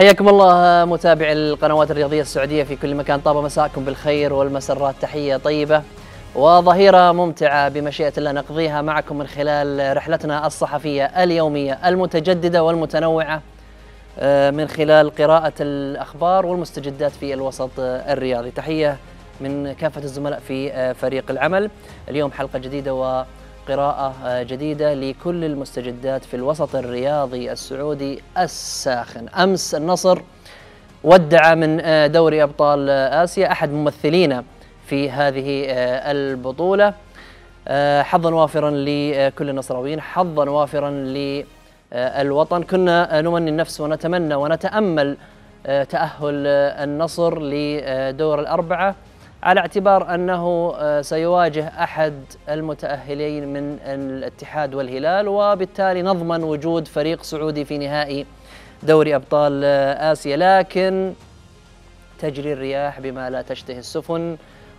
حياكم الله متابعي القنوات الرياضية السعودية في كل مكان طاب مساءكم بالخير والمسرات تحية طيبة وظهيرة ممتعة بمشيئة الله نقضيها معكم من خلال رحلتنا الصحفية اليومية المتجددة والمتنوعة آه، من خلال قراءة الأخبار والمستجدات في الوسط الرياضي. تحية من كافة الزملاء في آه، فريق العمل. اليوم حلقة جديدة وقراءة آه، جديدة لكل المستجدات في الوسط الرياضي السعودي الساخن. أمس النصر ودع من آه، دوري أبطال آه، آسيا أحد ممثلينا في هذه البطولة. حظا وافرا لكل النصراويين حظا وافرا للوطن كنا نمني النفس ونتمنى ونتأمل تأهل النصر لدور الأربعة. على اعتبار أنه آه، سيواجه أحد المتأهلين من الاتحاد والهلال وبالتالي نضمن وجود فريق سعودي في نهائي دوري أبطال آه، آسيا. لكن تجري الرياح بما لا تشتهي السفن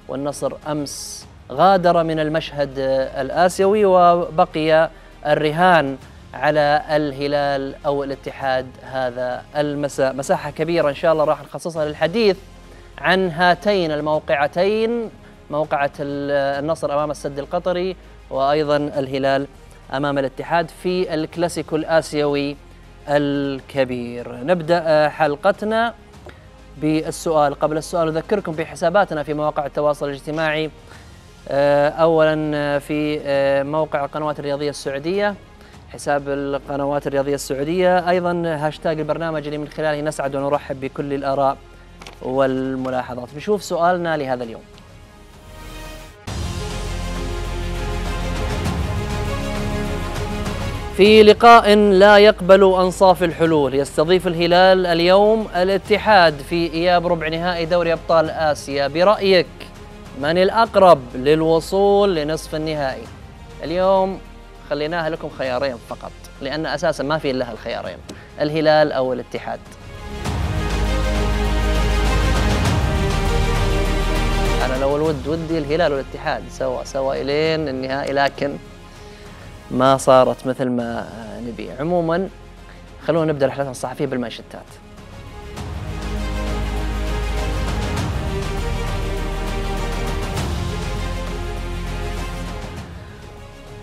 والنصر أمس غادر من المشهد آه، الآسيوي وبقي الرهان على الهلال أو الاتحاد هذا المساء، مساحة كبيرة إن شاء الله راح نخصصها للحديث. عن هاتين الموقعتين موقعة ال- النصر أمام السد القطري وأيضا الهلال أمام الاتحاد في الكلاسيكو الآسيوي الكبير. نبدأ آه، حلقتنا بالسؤال قبل السؤال أذكركم بحساباتنا في مواقع التواصل الاجتماعي آه، أولا آه، في موقع القنوات الرياضية السعودية حساب القنوات الرياضية السعودية أيضا هاشتاج البرنامج اللي من خلاله نسعد ونرحب بكل الآراء والملاحظات. نشوف سؤالنا لهذا اليوم. في لقاء لا يقبل أنصاف الحلول يستضيف الهلال اليوم الاتحاد في إياب ربع نهائي دوري أبطال آسيا. برأيك من الأقرب للوصول لنصف النهائي؟ اليوم خليناها لكم خيارين فقط لأن أساسا ما في إلا الخيارين الهلال أو الاتحاد. لو الود ودي الهلال والاتحاد. سوا سوا إلين النهائي لكن ما صارت مثل ما نبي. عموما خلونا نبدأ رحلتنا الصحفية بالمانشيتات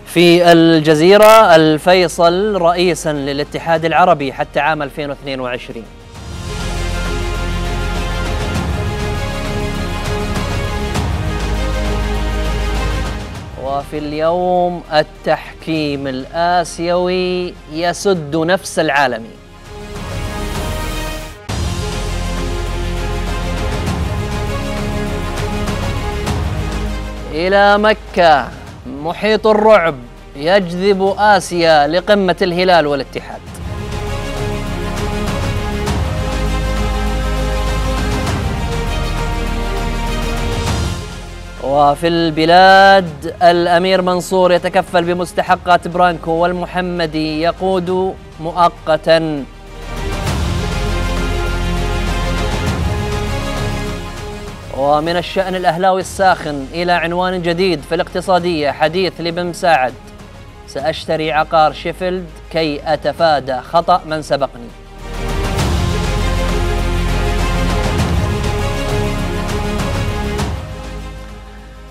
في الجزيرة الفيصل رئيسا للاتحاد العربي حتى عام 2022 وفي اليوم التحكيم الآسيوي يسد نفس العالمي إلى مكة محيط الرعب يجذب آسيا لقمة الهلال والاتحاد. وفي البلاد الأمير منصور يتكفل بمستحقات برانكو والمحمدي يقود مؤقتا. ومن الشأن الأهلاوي الساخن إلى عنوان جديد في الاقتصادية حديث لبن مساعد. سأشتري عقار شيفيلد كي أتفادى خطأ من سبقني.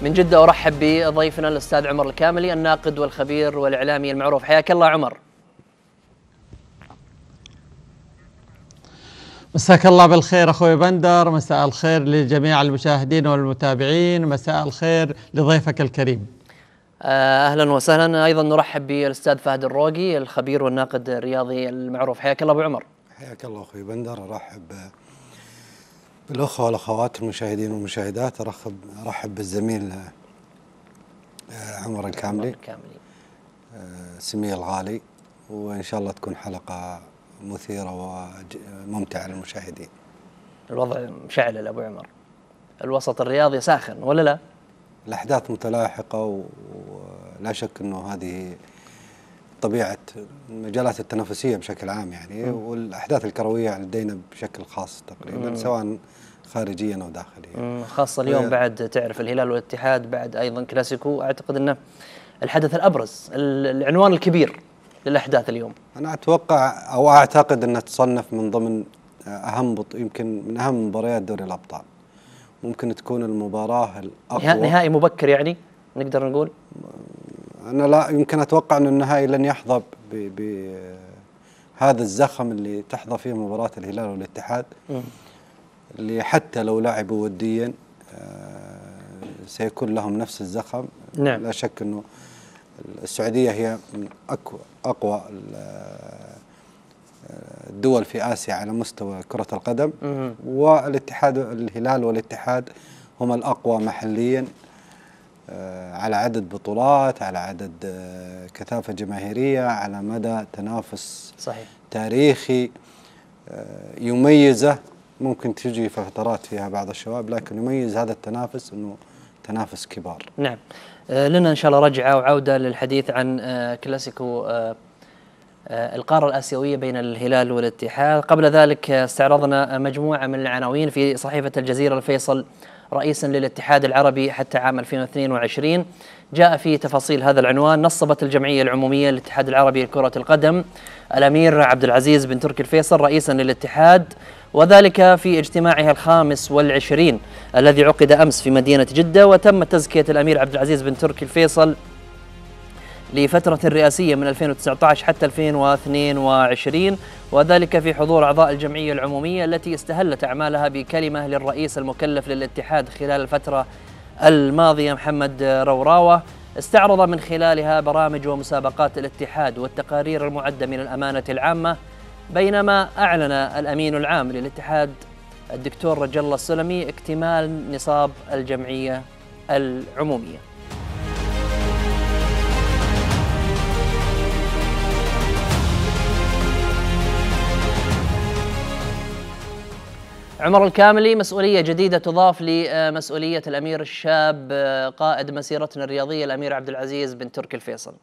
من جدة أرحب بضيفنا الأستاذ عمر الكاملي الناقد والخبير والإعلامي المعروف. حياك الله عمر. مساك الله بالخير أخوي بندر مساء الخير لجميع المشاهدين والمتابعين مساء الخير لضيفك الكريم. آه، أهلا وسهلا. أيضا نرحب بالأستاذ فهد الروقي الخبير والناقد الرياضي المعروف. حياك الله أبو عمر. حياك الله أخوي بندر. أرحب بالاخوه والأخوات المشاهدين والمشاهدات ارحب أرحب بالزميل آه، عمر الكاملي. الكاملي. آه، سمية الغالي وإن شاء الله تكون حلقة مثيرة وممتعه للمشاهدين. الوضع مشعل أبو عمر. الوسط الرياضي ساخن ولا لا؟ الأحداث متلاحقة و- ولا شك إنه هذه طبيعة المجالات التنافسية بشكل عام يعني والأحداث الكروية لدينا بشكل خاص تقريبا سواء خارجيا أو داخليا. مم، خاصة اليوم ويا- بعد تعرف الهلال والاتحاد بعد أيضا كلاسيكو أعتقد أنه الحدث الأبرز ال- العنوان الكبير للأحداث اليوم. أنا أتوقع أو أعتقد انها تصنف من ضمن أهم بط... يمكن من أهم مباريات دوري الأبطال. ممكن تكون المباراة الأقوى. نهائي مبكر يعني نقدر نقول؟ أنا لا يمكن أتوقع أن النهائي لن يحظى ب... ب... هذا الزخم اللي تحظى فيه مباراة الهلال والاتحاد. اللي حتى لو لعبوا وديا آه، سيكون لهم نفس الزخم نعم. لا شك إنه السعودية هي من اقوى أقوى ال- آه، الدول في آسيا على مستوى كرة القدم مم. والاتحاد الهلال والاتحاد هما الأقوى محليا آه، على عدد بطولات على عدد كثافة جماهيرية على مدى تنافس صحيح تاريخي يميزه ممكن تجي فترات فيها بعض الشباب لكن يميز هذا التنافس إنه تنافس كبار. نعم. آه، لنا إن شاء الله رجعة وعودة للحديث عن آه، كلاسيكو آه، القارة الآسيوية بين الهلال والاتحاد. قبل ذلك استعرضنا مجموعة من العناوين في صحيفة الجزيرة الفيصل رئيسا للاتحاد العربي حتى عام 2022 جاء في تفاصيل هذا العنوان. نصبت الجمعية العمومية للاتحاد العربي لكرة القدم الأمير عبد العزيز بن تركي الفيصل رئيسا للاتحاد وذلك في اجتماعها الخامس والعشرين الذي عقد أمس في مدينة جدة وتم تزكية الأمير عبد العزيز بن تركي الفيصل لفترة رئاسية من 2019 حتى 2022 وذلك في حضور أعضاء الجمعية العمومية التي استهلت أعمالها بكلمة للرئيس المكلف للاتحاد خلال الفترة الماضية محمد روراوة. استعرض من خلالها برامج ومسابقات الاتحاد والتقارير المعدة من الأمانة العامة بينما أعلن الأمين العام للاتحاد الدكتور رجل الله السلمي اكتمال نصاب الجمعية العمومية. عمر الكاملي مسؤولية جديدة تضاف لمسؤولية الأمير الشاب قائد مسيرتنا الرياضية الأمير عبد العزيز بن تركي الفيصل.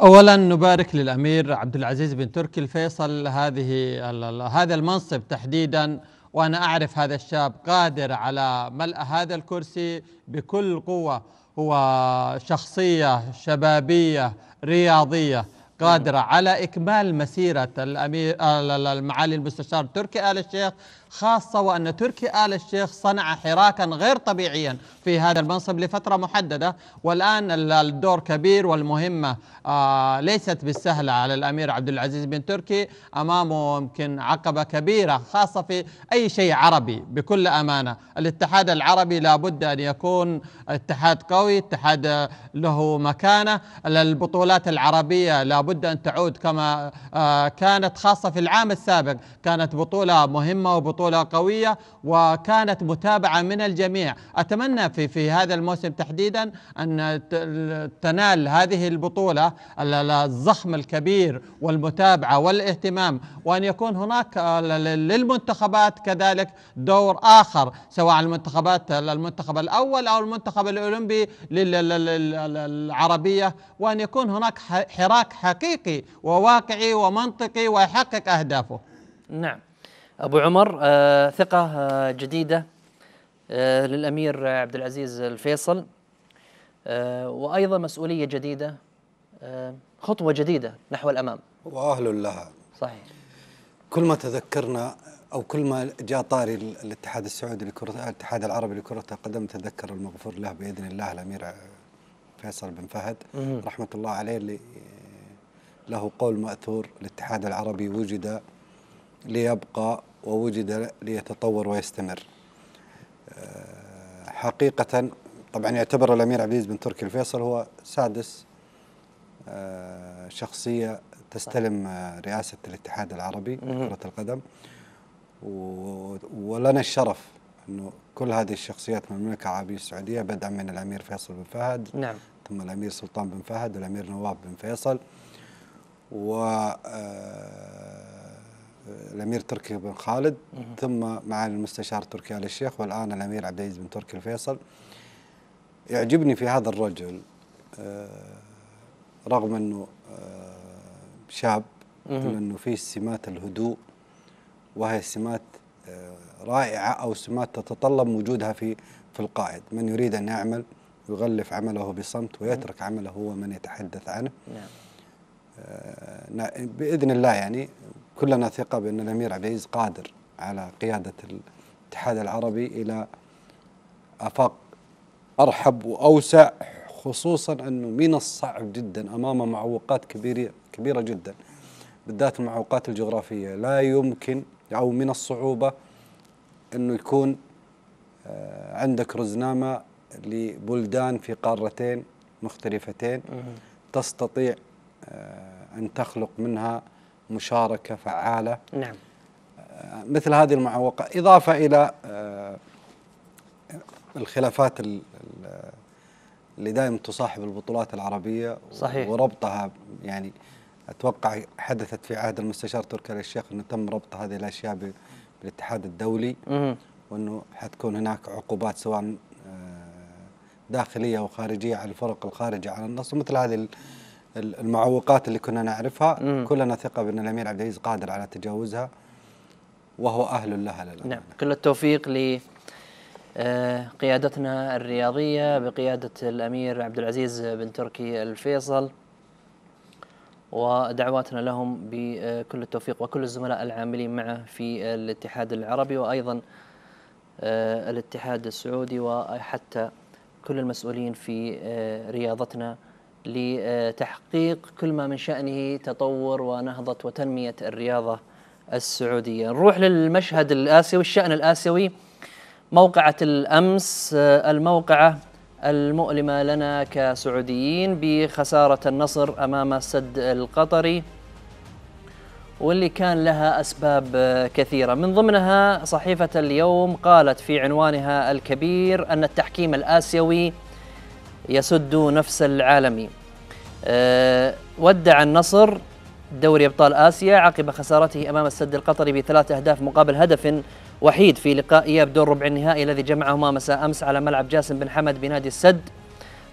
اولا نبارك للأمير عبد العزيز بن تركي الفيصل هذه هذا المنصب تحديدا وأنا أعرف هذا الشاب قادر على ملء هذا الكرسي بكل قوة. هو شخصية شبابية رياضية قادرة على إكمال مسيرة الأمير ال- ال- المعالي المستشار تركي آل الشيخ خاصة وأن تركي آل الشيخ صنع حراكا غير طبيعيا. في هذا المنصب لفترة محددة والآن ال- الدور كبير والمهمة آه ليست بالسهلة على الأمير عبد العزيز بن تركي. أمامه يمكن عقبة كبيرة خاصة في أي شيء عربي. بكل أمانة الاتحاد العربي لابد أن يكون اتحاد قوي اتحاد له مكانة. البطولات العربية لابد أن تعود كما آه، كانت خاصة في العام السابق. كانت بطولة مهمة وبطولة قوية وكانت متابعة من الجميع. أتمنى في في هذا الموسم تحديدا ت- تنال هذه البطولة ال- ال- الضخم الكبير والمتابعة والاهتمام وأن يكون هناك للمنتخبات كذلك دور آخر سواء المنتخبات المنتخب الأول أو المنتخب لل- العربية وأن يكون هناك حراك حقيقي وواقعي ومنطقي ويحقق أهدافه. نعم. أبو عمر آه ثقة آه جديدة. آه للأمير عبد العزيز الفيصل. آه وأيضا مسؤولية جديدة آه خطوة جديدة نحو الأمام. وأهل لها. صحيح. كل ما تذكرنا أو كل ما جاء طاري ال- الاتحاد السعودي لكره الاتحاد العربي لكرة القدم تذكر المغفور له بإذن الله الأمير فيصل بن فهد. رحمة الله عليه اللي له قول مأثور. الاتحاد العربي وجد ليبقى ووجد ليتطور ويستمر. آه، حقيقة طبعا يعتبر الأمير عبد العزيز بن تركي الفيصل هو سادس آه، شخصية تستلم آه، رئاسة الاتحاد العربي. لكرة القدم. ولنا الشرف أنه كل هذه الشخصيات من المملكة العربية السعودية بدءا من الأمير فيصل بن فهد نعم. ثم الأمير سلطان بن فهد والأمير نواف بن فيصل. و الأمير تركي بن خالد ثم معالي المستشار تركي آل الشيخ والآن الأمير عبد العزيز بن تركي الفيصل. يعجبني في هذا الرجل آه، رغم أنه آه، شاب. إلا أنه فيه سمات الهدوء وهي سمات آه، رائعة أو سمات تتطلب وجودها في في القائد. من يريد أن يعمل يغلف عمله بصمت ويترك عمله هو من يتحدث عنه. نعم. بإذن الله يعني كلنا ثقة بأن الأمير عبد العزيز قادر على قيادة الاتحاد العربي إلى أفاق أرحب وأوسع خصوصا أنه من الصعب جدا امامه معوقات كبيره كبيرة جدا بالذات المعوقات الجغرافية. لا يمكن أو من الصعوبة انه يكون آه، عندك رزنامة لبلدان في قارتين مختلفتين تستطيع آه، أن تخلق منها مشاركة فعالة. نعم. آه، مثل هذه المعوقة إضافة إلى الخلافات اللي دائما تصاحب البطولات العربية صحيح. وربطها يعني أتوقع حدثت في عهد المستشار تركي آل الشيخ إنه تم ربط هذه الأشياء بالاتحاد الدولي وإنه حتكون هناك عقوبات سواء آه، داخلية وخارجيه على الفرق الخارجة عن النص ومثل هذه المعوقات اللي كنا نعرفها مم. كلنا ثقة بأن الأمير عبد العزيز قادر على تجاوزها وهو أهل لها للأمانة. نعم كل التوفيق ل آه، قيادتنا الرياضية بقيادة الأمير عبد العزيز بن تركي الفيصل ودعواتنا لهم بكل التوفيق وكل الزملاء العاملين معه في الاتحاد العربي وأيضا آه، الاتحاد السعودي وحتى كل المسؤولين في آه، رياضتنا لتحقيق كل ما من شأنه تطور ونهضة وتنمية الرياضة السعودية. نروح للمشهد الآسيوي الشأن الآسيوي. موقعة الأمس الموقعة المؤلمة لنا كسعوديين بخسارة النصر أمام السد القطري واللي كان لها أسباب كثيرة. من ضمنها صحيفة اليوم قالت في عنوانها الكبير أن التحكيم الآسيوي يسد نفس العالمي أه ودع النصر دوري أبطال آسيا عقب خسارته أمام السد القطري بثلاث أهداف مقابل هدف وحيد في لقاء إياب دور ربع النهائي الذي جمعهما مساء أمس على ملعب جاسم بن حمد بنادي السد.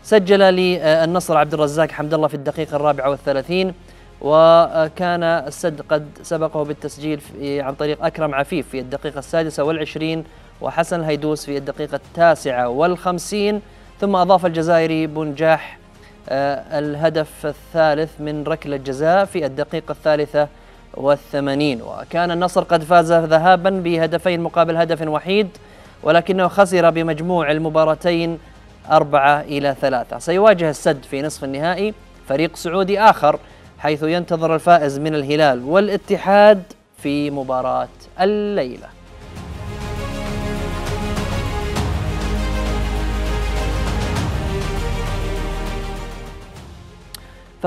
سجل للنصر عبد الرزاق حمد الله في الدقيقة الرابعة والثلاثين وكان السد قد سبقه بالتسجيل عن طريق أكرم عفيف في الدقيقة السادسة والعشرين وحسن الهيدوس في الدقيقة التاسعة والخمسين. ثم أضاف الجزائري بنجاح آه، الهدف الثالث من ركلة جزاء في الدقيقة الثالثة والثمانين. وكان النصر قد فاز ذهابا بهدفين مقابل هدف وحيد ولكنه خسر بمجموع المباراتين أربعة إلى ثلاثة. سيواجه السد في نصف النهائي فريق سعودي آخر حيث ينتظر الفائز من الهلال والاتحاد في مباراة الليلة.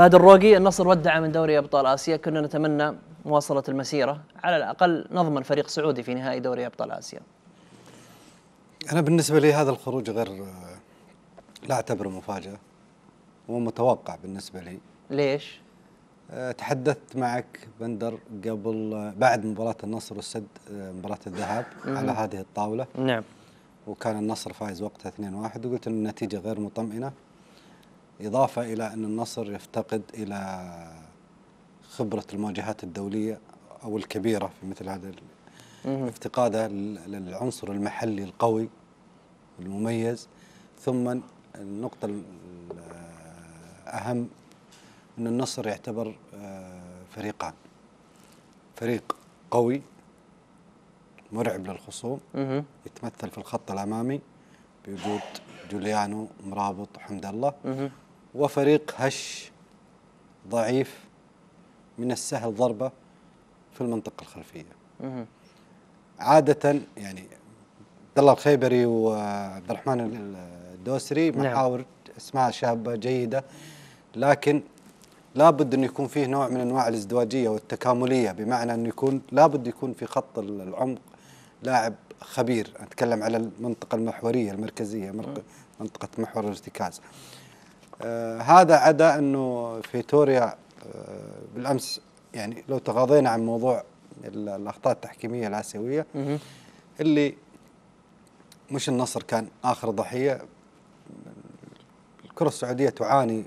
فهد الروقي النصر ودع من دوري أبطال آسيا. كنا نتمنى مواصلة المسيرة. على الأقل نضمن فريق سعودي في نهائي دوري أبطال آسيا. أنا بالنسبة لي هذا الخروج غير لا أعتبره مفاجأة. ومتوقع بالنسبة لي. ليش؟ أه، تحدثت معك بندر قبل بعد مباراة النصر والسد مباراة الذهاب على هذه الطاولة. نعم. وكان النصر فايز وقتها 2-1 وقلت ان النتيجة غير مطمئنة. إضافة إلى أن النصر يفتقد إلى خبرة المواجهات الدولية أو الكبيرة في مثل هذا افتقاده للعنصر المحلي القوي المميز. ثم النقطة الأهم أن النصر يعتبر آه، فريقان. فريق قوي مرعب للخصوم. يتمثل في الخط الأمامي بوجود جوليانو مرابط حمد الله. وفريق هش ضعيف من السهل ضربة في المنطقة الخلفية. عادة يعني عبد الله الخيبري وعبد الرحمن الدوسري نعم. محاور نعم. أسماء شابة جيدة لكن لابد انه يكون فيه نوع من أنواع الازدواجية والتكاملية بمعنى انه يكون لابد يكون في خط العمق لاعب خبير أتكلم على المنطقة المحورية المركزية منطقة محور الارتكاز هذا عدا أنه فيتوريا آه بالأمس يعني لو تغاضينا عن موضوع الأخطاء التحكيمية الاسيويه اللي مش النصر كان آخر ضحية الكرة السعودية تعاني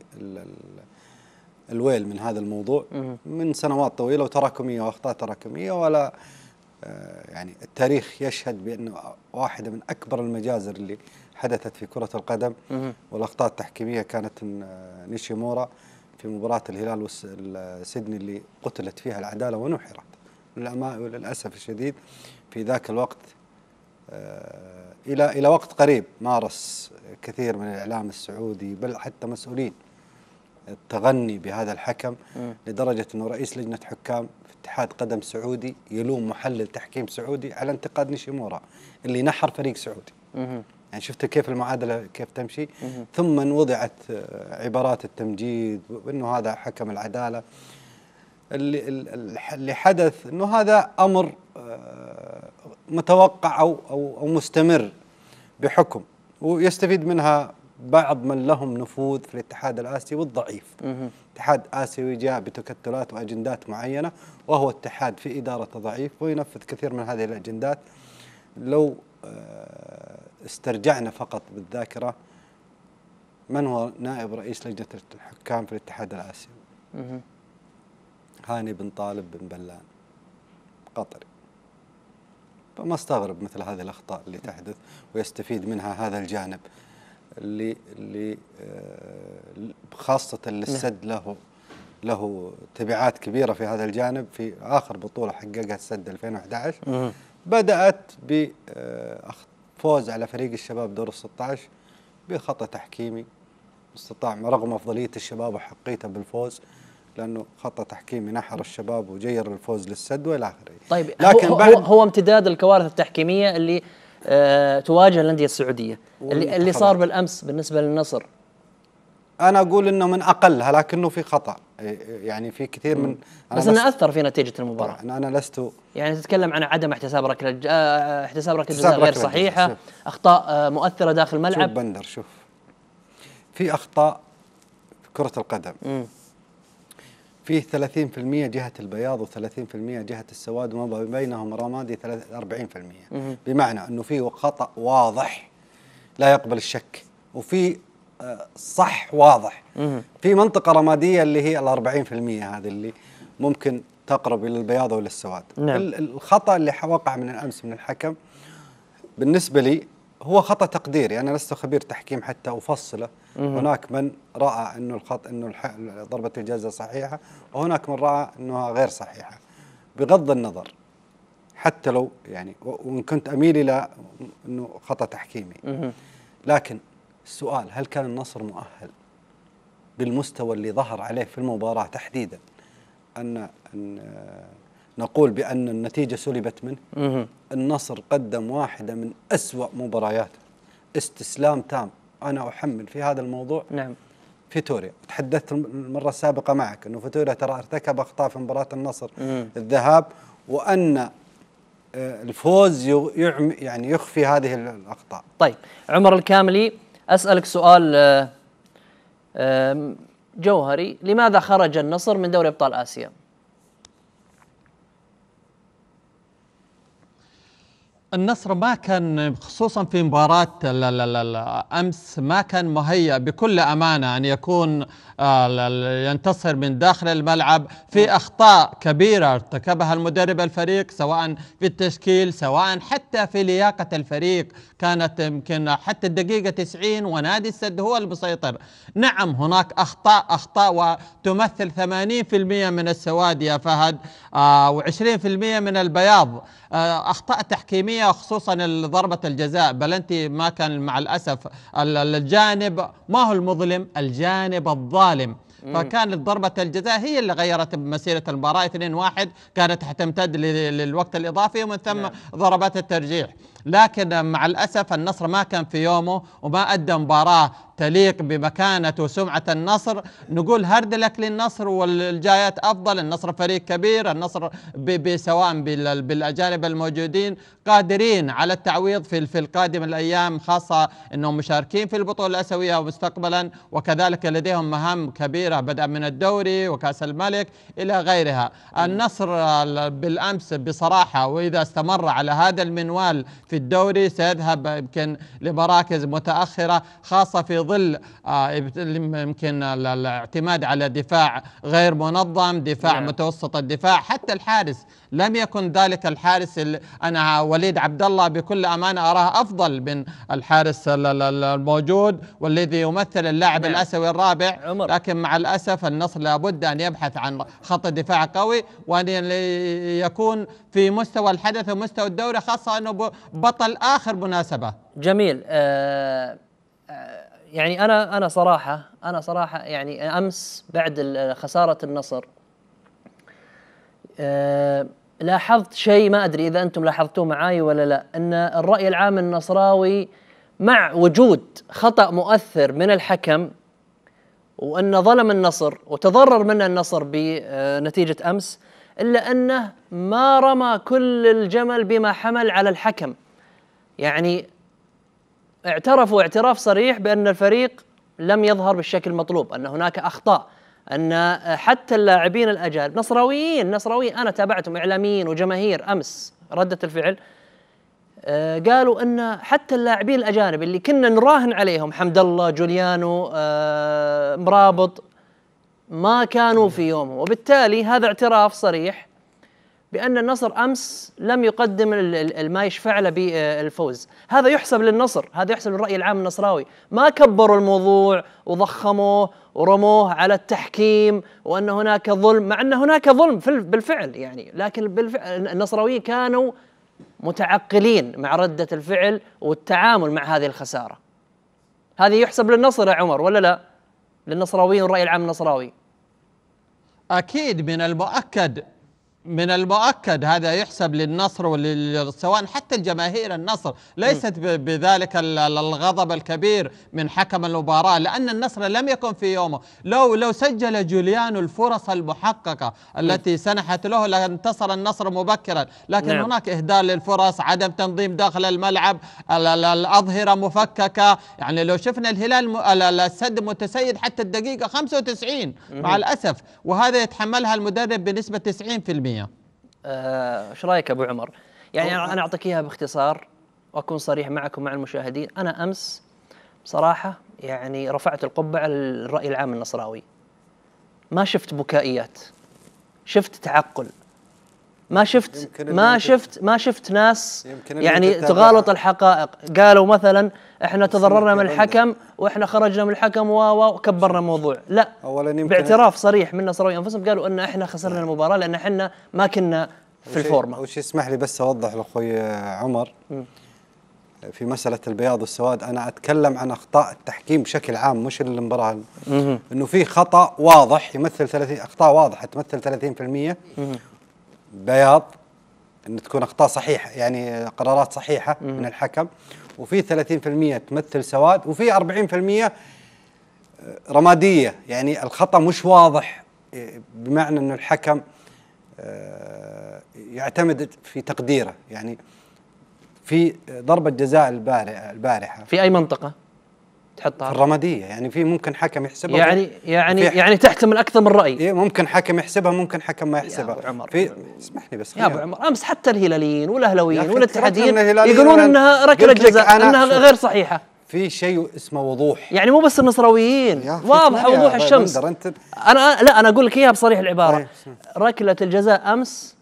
الويل من هذا الموضوع من سنوات طويلة وتراكمية وأخطاء تراكمية ولا آه، يعني التاريخ يشهد بأنه واحدة من أكبر المجازر اللي حدثت في كرة القدم والأخطاء التحكيمية كانت نيشيمورا في مباراة الهلال والسيدني اللي قتلت فيها العدالة ونحرت. وللأسف الشديد في ذاك الوقت آه، إلى إلى وقت قريب مارس كثير من الإعلام السعودي بل حتى مسؤولين التغني بهذا الحكم لدرجة أنه رئيس لجنة حكام في اتحاد قدم سعودي يلوم محلل تحكيم سعودي على انتقاد نيشيمورا اللي نحر فريق سعودي. يعني شفت كيف المعادلة كيف تمشي. ثم وضعت آه، عبارات التمجيد وأنه هذا حكم العدالة. اللي, اللي حدث أنه هذا أمر آه، متوقع أو, أو, أو مستمر بحكم. ويستفيد منها بعض من لهم نفوذ في الاتحاد الآسيوي والضعيف اتحاد آسيوي جاء بتكتلات وأجندات معينة وهو اتحاد في إدارته ضعيف وينفذ كثير من هذه الأجندات. لو آه، استرجعنا فقط بالذاكرة من هو نائب رئيس لجنة الحكام في الاتحاد الآسيوي؟ هاني بن طالب بن بلان قطري. فما استغرب مثل هذه الأخطاء اللي تحدث ويستفيد منها هذا الجانب اللي اللي آه، خاصة للسد نعم. له له تبعات كبيرة في هذا الجانب. في آخر بطولة حققها السد 2011 بدأت بفوز على فريق الشباب دور ال 16 بخطأ تحكيمي. استطاع رغم أفضلية الشباب وحقيته بالفوز لأنه خطأ تحكيمي نحر الشباب وجير الفوز للسد وإلى آخره. طيب لكن هو, بعد هو امتداد الكوارث التحكيمية اللي آه تواجه الأندية السعودية اللي اللي صار بالأمس بالنسبة للنصر. أنا أقول إنه من اقلها لكنه في خطأ. يعني في كثير من أنا بس إنه أثر في نتيجة المباراة. أنا لست يعني تتكلم عن عدم احتساب ركلة آه، احتساب ركلة جزاء غير صحيحة أخطاء آه، مؤثرة داخل الملعب. شوف بندر شوف. في أخطاء في كرة القدم. م. في 30% جهة البياض و30% جهة السواد وما بينهم رمادي 40% بمعنى أنه في خطأ واضح لا يقبل الشك. وفي صح واضح. في منطقة رمادية اللي هي ال 40% هذه اللي ممكن تقرب إلى البياض وإلى السواد. نعم. الخطأ اللي وقع من الأمس من الحكم بالنسبة لي هو خطأ تقديري. أنا لست خبير تحكيم حتى أفصله. هناك من رأى إنه الخط إنه ضربة الجزاء صحيحة وهناك من رأى إنها غير صحيحة. بغض النظر حتى لو يعني وإن كنت أميل إلى إنه خطأ تحكيمي. لكن السؤال هل كان النصر مؤهل بالمستوى اللي ظهر عليه في المباراة تحديدا؟ أن أن نقول بأن النتيجة سلبت منه. النصر قدم واحدة من أسوأ مبارياته. استسلام تام. أنا أحمل في هذا الموضوع. نعم. فيتوريا تحدثت المرة السابقة معك إنه فيتوريا ترى ارتكب أخطاء في مباراة النصر. مم. الذهاب وأن آه، الفوز يعني يخفي هذه الأخطاء. طيب عمر الكاملي أسألك سؤال آه، جوهري. لماذا خرج النصر من دوري أبطال آسيا؟ النصر ما كان خصوصا في مباراة أمس ما كان مهيأ بكل أمانة أن يكون آه، ينتصر من داخل الملعب في أخطاء كبيرة. ارتكبها المدرب الفريق سواء في التشكيل سواء حتى في لياقة الفريق. كانت يمكن حتى الدقيقة 90 ونادي السد هو المسيطر. نعم هناك أخطاء أخطاء وتمثل 80% من السواد يا فهد آه، و20% من البياض. آه، أخطاء تحكيمية خصوصا ضربة الجزاء. بلنتي ما كان مع الأسف الجانب ما هو المظلم؟ الجانب الظالم. فكانت ضربة الجزاء هي اللي غيرت مسيرة المباراة. 2-1 كانت حتمتد للوقت الإضافي ومن ثم نعم. ضربات الترجيح. لكن مع الأسف النصر ما كان في يومه وما أدى مباراة تليق بمكانة وسمعة النصر. نقول هرد لك للنصر والجايات أفضل. النصر فريق كبير النصر سواء بالأجانب الموجودين قادرين على التعويض في في القادم الأيام خاصة أنهم مشاركين في البطولة الآسيوية مستقبلا. وكذلك لديهم مهام كبيرة بدءا من الدوري وكأس الملك إلى غيرها. النصر بالأمس بصراحة وإذا استمر على هذا المنوال في الدوري سيذهب يمكن لمراكز متأخرة خاصة في ظل آه، يمكن الاعتماد على دفاع غير منظم دفاع نعم. متوسط الدفاع حتى الحارس لم يكن ذلك الحارس أنا وليد عبد الله بكل أمانة أراه أفضل من الحارس الموجود والذي يمثل اللاعب نعم. الاسيوي الرابع عمر. لكن مع الأسف النصر لابد أن يبحث عن خط دفاع قوي وأن يكون في مستوى الحدث ومستوى الدوري خاصة أنه بطل آخر مناسبة. جميل. آه آه يعني أنا أنا صراحة أنا صراحة يعني أمس بعد خسارة النصر آه لاحظت شيء ما أدري إذا أنتم لاحظتوه معاي ولا لا إن الرأي العام النصراوي مع وجود خطأ مؤثر من الحكم وانه ظلم النصر وتضرر منه النصر بنتيجة أمس إلا أنه ما رمى كل الجمل بما حمل على الحكم. يعني اعترفوا اعتراف صريح بأن الفريق لم يظهر بالشكل المطلوب أن هناك أخطاء أن حتى اللاعبين الأجانب نصراويين نصراويين أنا تابعتهم إعلاميين وجماهير أمس ردة الفعل آه، قالوا أن حتى اللاعبين الأجانب اللي كنا نراهن عليهم حمد الله جوليانو آه، مرابط ما كانوا في يومهم. وبالتالي هذا اعتراف صريح بأن النصر أمس لم يقدم ما يشفع له بالفوز. هذا يحسب للنصر هذا يحسب للرأي العام النصراوي. ما كبروا الموضوع وضخموه ورموه على التحكيم وأن هناك ظلم مع أن هناك ظلم بالفعل يعني لكن بالفعل النصراويين كانوا متعقلين مع ردة الفعل والتعامل مع هذه الخسارة. هذه يحسب للنصر يا عمر ولا لا؟ للنصراويين والرأي العام النصراوي. أكيد من المؤكد من المؤكد هذا يحسب للنصر سواء حتى الجماهير النصر ليست بذلك الغضب الكبير من حكم المباراة لأن النصر لم يكن في يومه. لو لو سجل جوليانو الفرص المحققة التي سنحت له لانتصر النصر مبكرا. لكن نعم. هناك إهدار للفرص عدم تنظيم داخل الملعب الأظهرة مفككة. يعني لو شفنا الهلال السد متسيد حتى الدقيقة 95 مع الأسف وهذا يتحملها المدرب بنسبة 90% آه، إيش رأيك أبو عمر؟ يعني أنا أعطيك إياها باختصار وأكون صريح معكم مع المشاهدين، أنا أمس بصراحه يعني رفعت القبعة على الراي العام النصراوي. ما شفت بكائيات. شفت تعقل. ما شفت ما شفت ما شفت ناس يعني تغالط الحقائق. قالوا مثلا إحنا تضررنا من الحكم وإحنا خرجنا من الحكم وكبرنا الموضوع. لا. أولا باعتراف صريح من نصراوي أنفسهم قالوا إن إحنا خسرنا المباراة لأن إحنا ما كنا في الفورمة. وش يسمح لي بس أوضح لأخوي عمر. في مسألة البياض والسواد أنا أتكلم عن أخطاء التحكيم بشكل عام مش المباراه إنه في خطأ واضح يمثل 30 أخطاء واضحة تمثل 30% بياض إن تكون أخطاء صحيحة يعني قرارات صحيحة مم. من الحكم. وفي 30% تمثل سواد وفي 40% آه، رمادية. يعني الخطأ مش واضح آه، بمعنى إنه الحكم آه، يعتمد في تقديره. يعني في ضربة جزاء البارحة. في أي منطقة؟ تحطها في الرمادية يعني في ممكن حكم يحسبها يعني يعني يعني تحتمل أكثر من رأي. إيه ممكن حكم يحسبها ممكن حكم ما يحسبها. يا أبو عمر. في اسمح لي بس يا أبو عمر. أمس حتى الهلاليين والأهلاويين والاتحاديين يقولون إنها ركلة جزاء إنها غير صحيحة. في شيء اسمه وضوح. يعني مو بس النصراويين. واضحه وضوح الشمس. انت أنا لا أنا أقول لك إياها بصريح العبارة. طيب. ركلة الجزاء أمس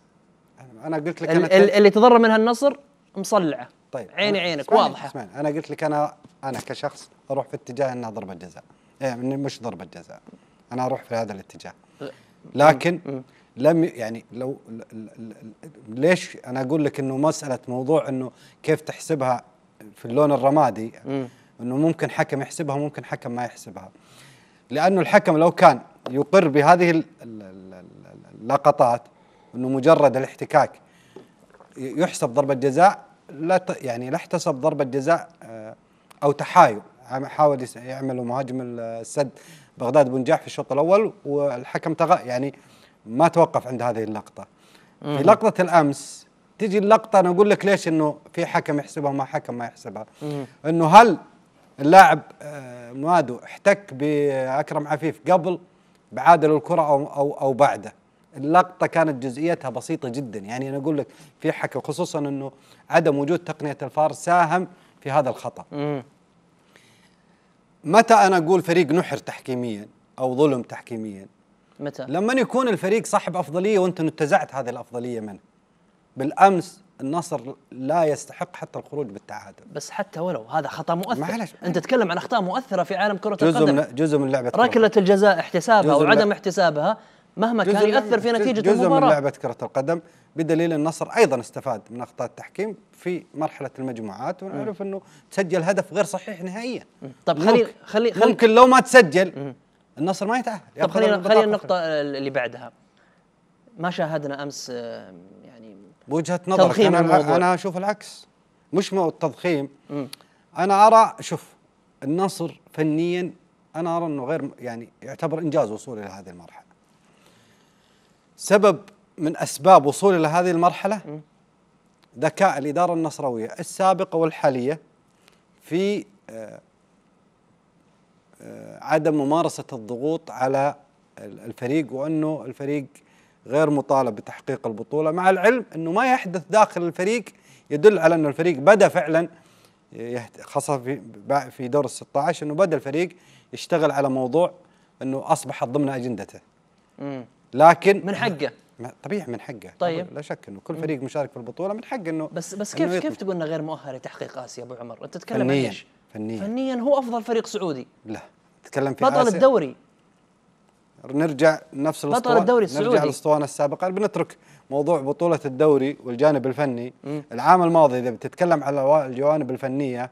أنا قلت لك أنا اللي تضرر منها النصر مصلعة. طيب عيني عينك واضحة. اسمعني. أنا قلت لك أنا أنا كشخص أروح في اتجاه إنها ضربة جزاء. يعني مش ضربة جزاء. أنا أروح في هذا الاتجاه. لكن لم يعني لو ليش أنا أقول لك إنه مسألة موضوع إنه كيف تحسبها في اللون الرمادي؟ إنه ممكن حكم يحسبها وممكن حكم ما يحسبها. لأنه الحكم لو كان يقر بهذه اللقطات إنه مجرد الاحتكاك يحسب ضربة جزاء لا يعني لا احتسب ضربه جزاء آه، أو تحايل. حاول يعمل مهاجم السد بغداد بنجاح في الشوط الأول والحكم تغ يعني ما توقف عند هذه اللقطة. في لقطة الأمس تجي اللقطة أنا أقول لك ليش إنه في حكم يحسبها وما حكم ما يحسبها. إنه هل اللاعب آه، مادو احتك بأكرم عفيف قبل بعادل الكرة أو أو أو بعده؟ اللقطة كانت جزئيتها بسيطة جدا. يعني أنا أقول لك في حكي خصوصا إنه عدم وجود تقنية الفار ساهم في هذا الخطأ. مم. متى أنا أقول فريق نحر تحكيميا أو ظلم تحكيميا؟ متى؟ لما يكون الفريق صاحب أفضلية وأنت انتزعت هذه الأفضلية منه. بالأمس النصر لا يستحق حتى الخروج بالتعادل. بس حتى ولو هذا خطأ مؤثر. معلش. أنت تتكلم عن أخطاء مؤثرة في عالم كرة جزء القدم. من جزء من لعبة ركلة الجزاء احتسابها جزء وعدم احتسابها. مهما كان ياثر في جزء- نتيجة جزء من المباراة. لعبة كرة القدم بدليل النصر أيضا استفاد من أخطاء التحكيم في مرحلة المجموعات ونعرف إنه تسجل هدف غير صحيح نهائيا. طب خلي ممكن- خلي خلي ممكن لو ما تسجل النصر ما يتأهل طب خلينا خلينا. النقطة اللي بعدها. ما شاهدنا أمس آه، يعني بوجهة نظرك الموضوع. أنا أشوف العكس. مش مو التضخيم. أنا أرى شوف النصر فنيا أنا أرى إنه غير يعني يعتبر إنجاز وصوله إلى هذه المرحلة. سبب من أسباب وصوله إلى هذه المرحلة ذكاء الإدارة النصراويه السابقة والحالية في آه، آه، عدم ممارسة الضغوط على ال- الفريق وأنه الفريق غير مطالب بتحقيق البطولة. مع العلم أنه ما يحدث داخل الفريق يدل على انه الفريق بدأ فعلا يهت- خاصة في في دور ال 16 أنه بدأ الفريق يشتغل على موضوع أنه اصبحت ضمن أجندته. لكن من حقه طبيعي من حقه طيب. لا شك إنه كل فريق مشارك في البطولة من حقه إنه بس بس كيف. كيف تقول إنه غير مؤهل لتحقيق آسيا أبو عمر أنت تتكلم عن فنياً. إيش فنياً. فنيا هو أفضل فريق سعودي لا تتكلم في بطل آسيا. الدوري نرجع نفس بطل الاسطوانه الدوري نرجع السعودي. للأسطوانة السابقة بنترك موضوع بطولة الدوري والجانب الفني العام الماضي إذا بتتكلم على الجوانب الفنية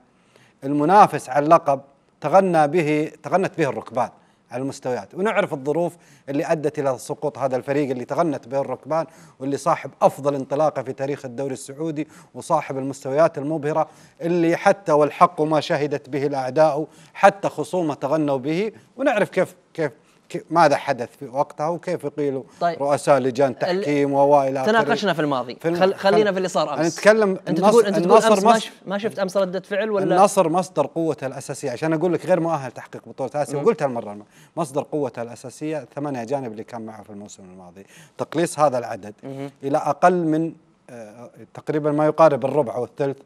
المنافس على اللقب تغنى به تغنت به الركبان على المستويات. ونعرف الظروف اللي أدت إلى سقوط هذا الفريق اللي تغنت به الركبان واللي صاحب أفضل انطلاقه في تاريخ الدوري السعودي وصاحب المستويات المبهرة اللي حتى والحق ما شهدت به الأعداء حتى خصومة تغنوا به. ونعرف كيف كيف- ماذا حدث في وقتها وكيف يقيلوا طيب. رؤساء لجان تحكيم والى. تناقشنا في الماضي. في خل خلينا خل- في اللي صار أمس. أنا أتكلم أنت النصر- تقول أنت تقول النصر أمس ما, شفت أمس ردة فعل ولا؟ النصر مصدر قوته الأساسية. عشان أقول لك غير مؤهل تحقيق بطولة آسيا وقلتها المرة الم- مصدر قوته الأساسية ثمانية اجانب اللي كان معه في الموسم الماضي. تقليص هذا العدد إلى أقل من آه، تقريبا ما يقارب الربع أو الثلث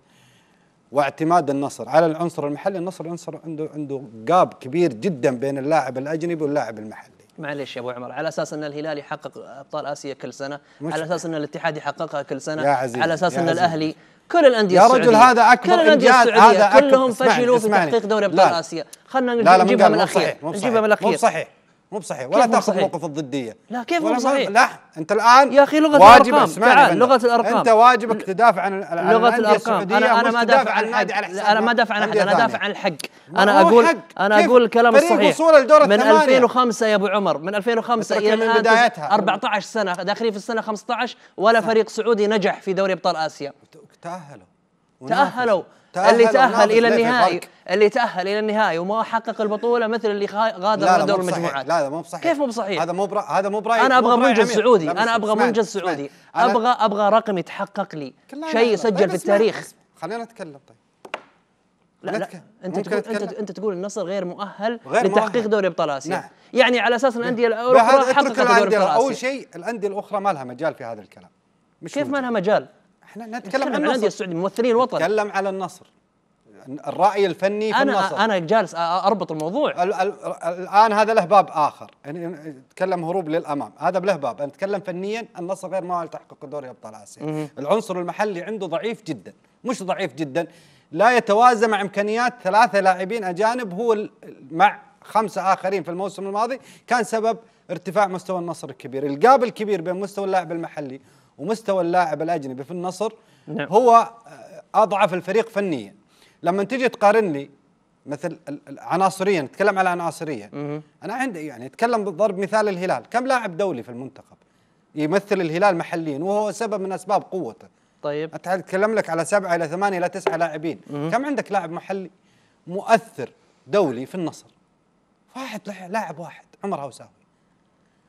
واعتماد النصر على العنصر المحلي النصر عنصر عنده عنده جاب كبير جدا بين اللاعب الأجنبي واللاعب المحلي معليش يا أبو عمر على أساس أن الهلال يحقق أبطال آسيا كل سنة على أساس أن الاتحاد يحققها كل سنة يا عزيزي، على أساس أن. الأهلي كل الأندية يا رجل هذا أكبر كل الأندية السعودية كلهم فشلوا في. تحقيق دوري. أبطال آسيا خلينا نجيبها من الأخير نجيبها من الأخير مو بصحيح مو بصحيح ولا تأخذ؟ موقف الضدية لا، كيف مو بصحيح؟ لا أنت الآن يا أخي لغة واجب. اسمعني تعال، بندر. لغة الأرقام. أنت واجبك تدافع عن لغة الأرقام أنا أنا ما دافع عن النادي على أنا ما دافع عن حد أندية أنا. دافع عن الحق أنا أقول حق. أنا أقول الكلام فريق الصحيح من الثمانية. 2005 يا أبو عمر من 2005 اترك إلى من الان بدايتها. 14 سنة داخلين في السنة 15 ولا فريق سعودي نجح في دوري أبطال آسيا تأهلوا تأهلوا تأهلوا اللي تأهل ونافس. إلى ليه في النهائي؟ اللي تأهل إلى النهائي وما حقق البطولة مثل اللي غادر لا لا دور. المجموعات لا لا مو بصحيح كيف مو بصحيح؟ هذا مو برا هذا مو أبغى مو برأي منجز. سعودي أبغى اسمعني، منجز. سعودي أنا- أبغى أبغى رقم يتحقق لي شيء. يسجل في. التاريخ خلينا نتكلم طيب لا لا أنت تقول أنت؟ أنت تقول النصر غير مؤهل غير لتحقيق مؤهل. دوري أبطال آسيا نعم. يعني على أساس الأندية بهذا الاخرى حققت دوري أبطال اول آسيا شيء الأندية الأخرى ما لها مجال في هذا الكلام مش كيف ما. لها مجال؟ إحنا نتكلم عن النصر. السعوديه ممثلين الوطن نتكلم على النصر. الرأي الفني في النصر. أنا أنا جالس أربط الموضوع. ال- ال- الآن هذا له باب آخر. يعني نتكلم هروب للأمام. هذا له باب. أنا نتكلم فنيا النصر غير مؤهل تحقق دوري ابطال اسيا العنصر المحلي عنده ضعيف جدا. مش ضعيف جدا. لا يتوازى مع إمكانيات ثلاثة لاعبين أجانب. هو مع خمسة آخرين في الموسم الماضي كان سبب ارتفاع مستوى النصر الكبير. الجاب الكبير بين مستوى اللاعب المحلي ومستوى اللاعب الأجنبي في النصر نعم. هو آه، أضعف الفريق فنيا. لما تيجي تقارن لي مثل عناصريا نتكلم على عناصريا أنا عندي يعني أتكلم بضرب مثال الهلال. كم لاعب دولي في المنتخب يمثل الهلال محليا؟ وهو سبب من أسباب قوته. طيب. أتكلم لك على سبعة إلى ثمانية إلى تسعة لاعبين. كم عندك لاعب محلي مؤثر دولي في النصر؟ واحد لا- لاعب واحد عمر هوساوي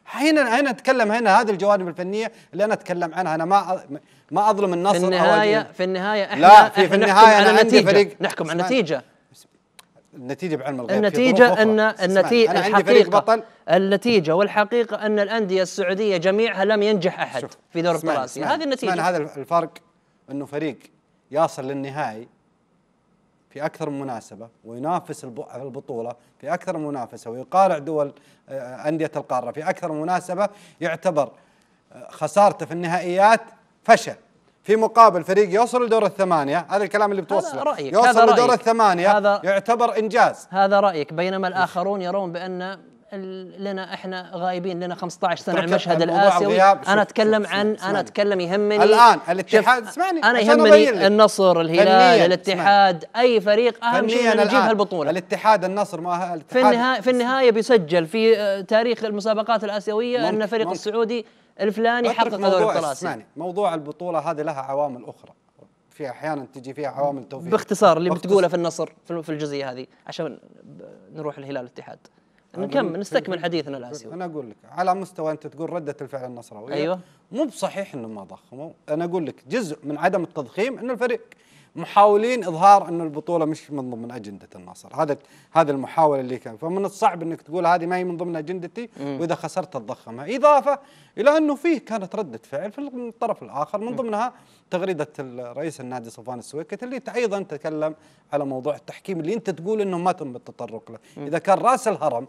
هنا هنا أتكلم هنا هذه الجوانب الفنية اللي أنا أتكلم عنها. أنا ما ما أظلم النصر في أو النهايه أجل- في النهاية إحنا لا، في- في أنا على عندي النتيجة. فريق- نحكم على. النتيجة. النتيجة بعلم الغيب أنا عندي فريق الحقيقة بطل. النتيجة والحقيقة أن الأندية السعودية جميعها لم ينجح شوف، في دور الثلاثي اسمعني، هذه اسمعني هذا الفرق إنه فريق يصل للنهائي في أكثر من مناسبة وينافس الب- على البطولة في أكثر من منافسة ويقارع دول آه، أندية القارة في أكثر من مناسبة يعتبر آه، خسارته في النهائيات فشل. في مقابل فريق يوصل لدور الثمانية هذا الكلام اللي بتوصله. رأيك، يوصل هذا لدور رأيك. الثمانية هذا- يعتبر إنجاز. هذا رأيك بينما الآخرون يرون بأن لنا إحنا غايبين لنا 15 سنة المشهد الآسيوي. أنا أتكلم عن شوف، أنا. أتكلم يهمني. الآن الاتحاد- اسمعني، أنا يهمني. النصر الهلال الاتحاد أي فريق أهم شيء إنه نجيب هالبطولة. الاتحاد النصر ما في الاتحاد. النهايه في النهاية بيسجل في آه، تاريخ المسابقات الآسيوية أن الفريق. السعودي الفلاني حقق الثلاثي اسمعني. موضوع البطولة هذه لها عوامل أخرى. في أحيانا تجي فيها عوامل توفيق. باختصار اللي. بتقوله في النصر في في الجزئية هذه عشان نروح الهلال الاتحاد. نكمل نستكمل حديثنا الاسيوي أنا أقول لك على مستوى أنت تقول ردة الفعل النصراوية. أيوة. مو بصحيح إنه ما ضخموا أنا أقول لك جزء من عدم التضخيم انه الفريق محاولين إظهار انه البطولة مش من ضمن أجندة النصر هذا هذا المحاولة اللي كان. فمن الصعب إنك تقول هذه ما هي من ضمن أجندتي وإذا خسرت تضخمها إضافة إلى أنه فيه كانت ردة فعل في الطرف الآخر. من ضمنها تغريدة رئيس النادي صفوان السويكت اللي أيضا تكلم على موضوع التحكيم اللي أنت تقول إنه ما تم التطرق له. إذا كان رأس الهرم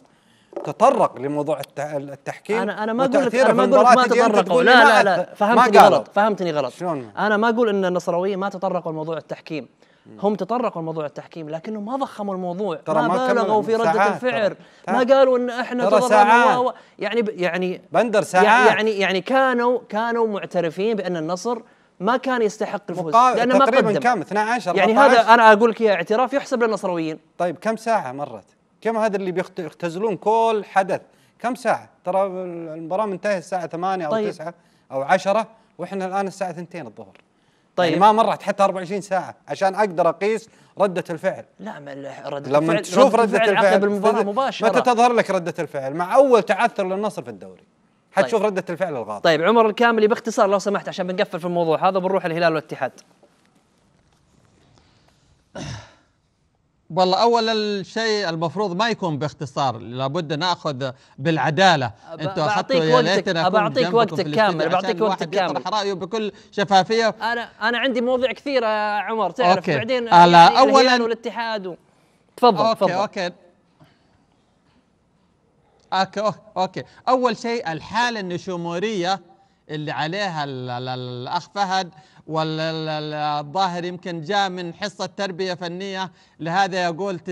تطرق لموضوع الت- التحكيم أنا أنا ما أقول أنا ما أقول ما تطرقوا لا لا لا. فهمتني. غلط فهمتني غلط شلون؟ أنا ما أقول إن النصراويه ما تطرقوا لموضوع التحكيم هم تطرقوا لموضوع التحكيم لكنهم ما ضخموا الموضوع ترى ما, ما بالغوا في ردة الفعل. ما قالوا إن إحنا ترى تضررنا ساعات. و- يعني ب- يعني بندر ساعات يعني يعني كانوا كانوا معترفين بأن النصر ما كان يستحق الفوز مقا... لأنه ما تقريبا قدم كم 12 يعني 14 هذا أنا أقول لك اعتراف يحسب للنصراويين طيب كم ساعة مرت؟ كم هذا اللي بيخت- بيختزلون كل حدث؟ كم ساعة؟ ترى المباراة منتهية الساعة 8 أو طيب. 9 أو 10 وإحنا الآن الساعة 2 الظهر طيب. يعني ما مرت حتى 24 ساعة عشان أقدر أقيس ردة الفعل لا ما ردة لما الفعل تشوف ردة الفعل عقب المباراة متى مباشرة تظهر لك ردة الفعل مع أول تعثر للنصر في الدوري حتشوف طيب. ردة الفعل الغاضب طيب عمر الكاملي باختصار لو سمحت عشان بنقفل في الموضوع هذا بنروح الهلال والاتحاد والله أول الشيء المفروض ما يكون باختصار لابد نأخذ بالعدالة. أب- أنتوا بعطيك اخذتوا يا وقتك، أعطيك وقتك كامل، بعطيك عشان وقتك كامل. يطرح رأيه بكل شفافية. أنا أنا عندي مواضيع كثيره يا عمر تعرف okay. بعدين آه، لا، يعني أولاً- الهلال والاتحاد و... تفضل okay تفضل. okay. okay okay، okay. أول شيء الحالة اللاشعورية اللي عليها ال- ال- الأخ فهد والظاهر يمكن جاء من حصة تربية فنية لهذا يقول 90%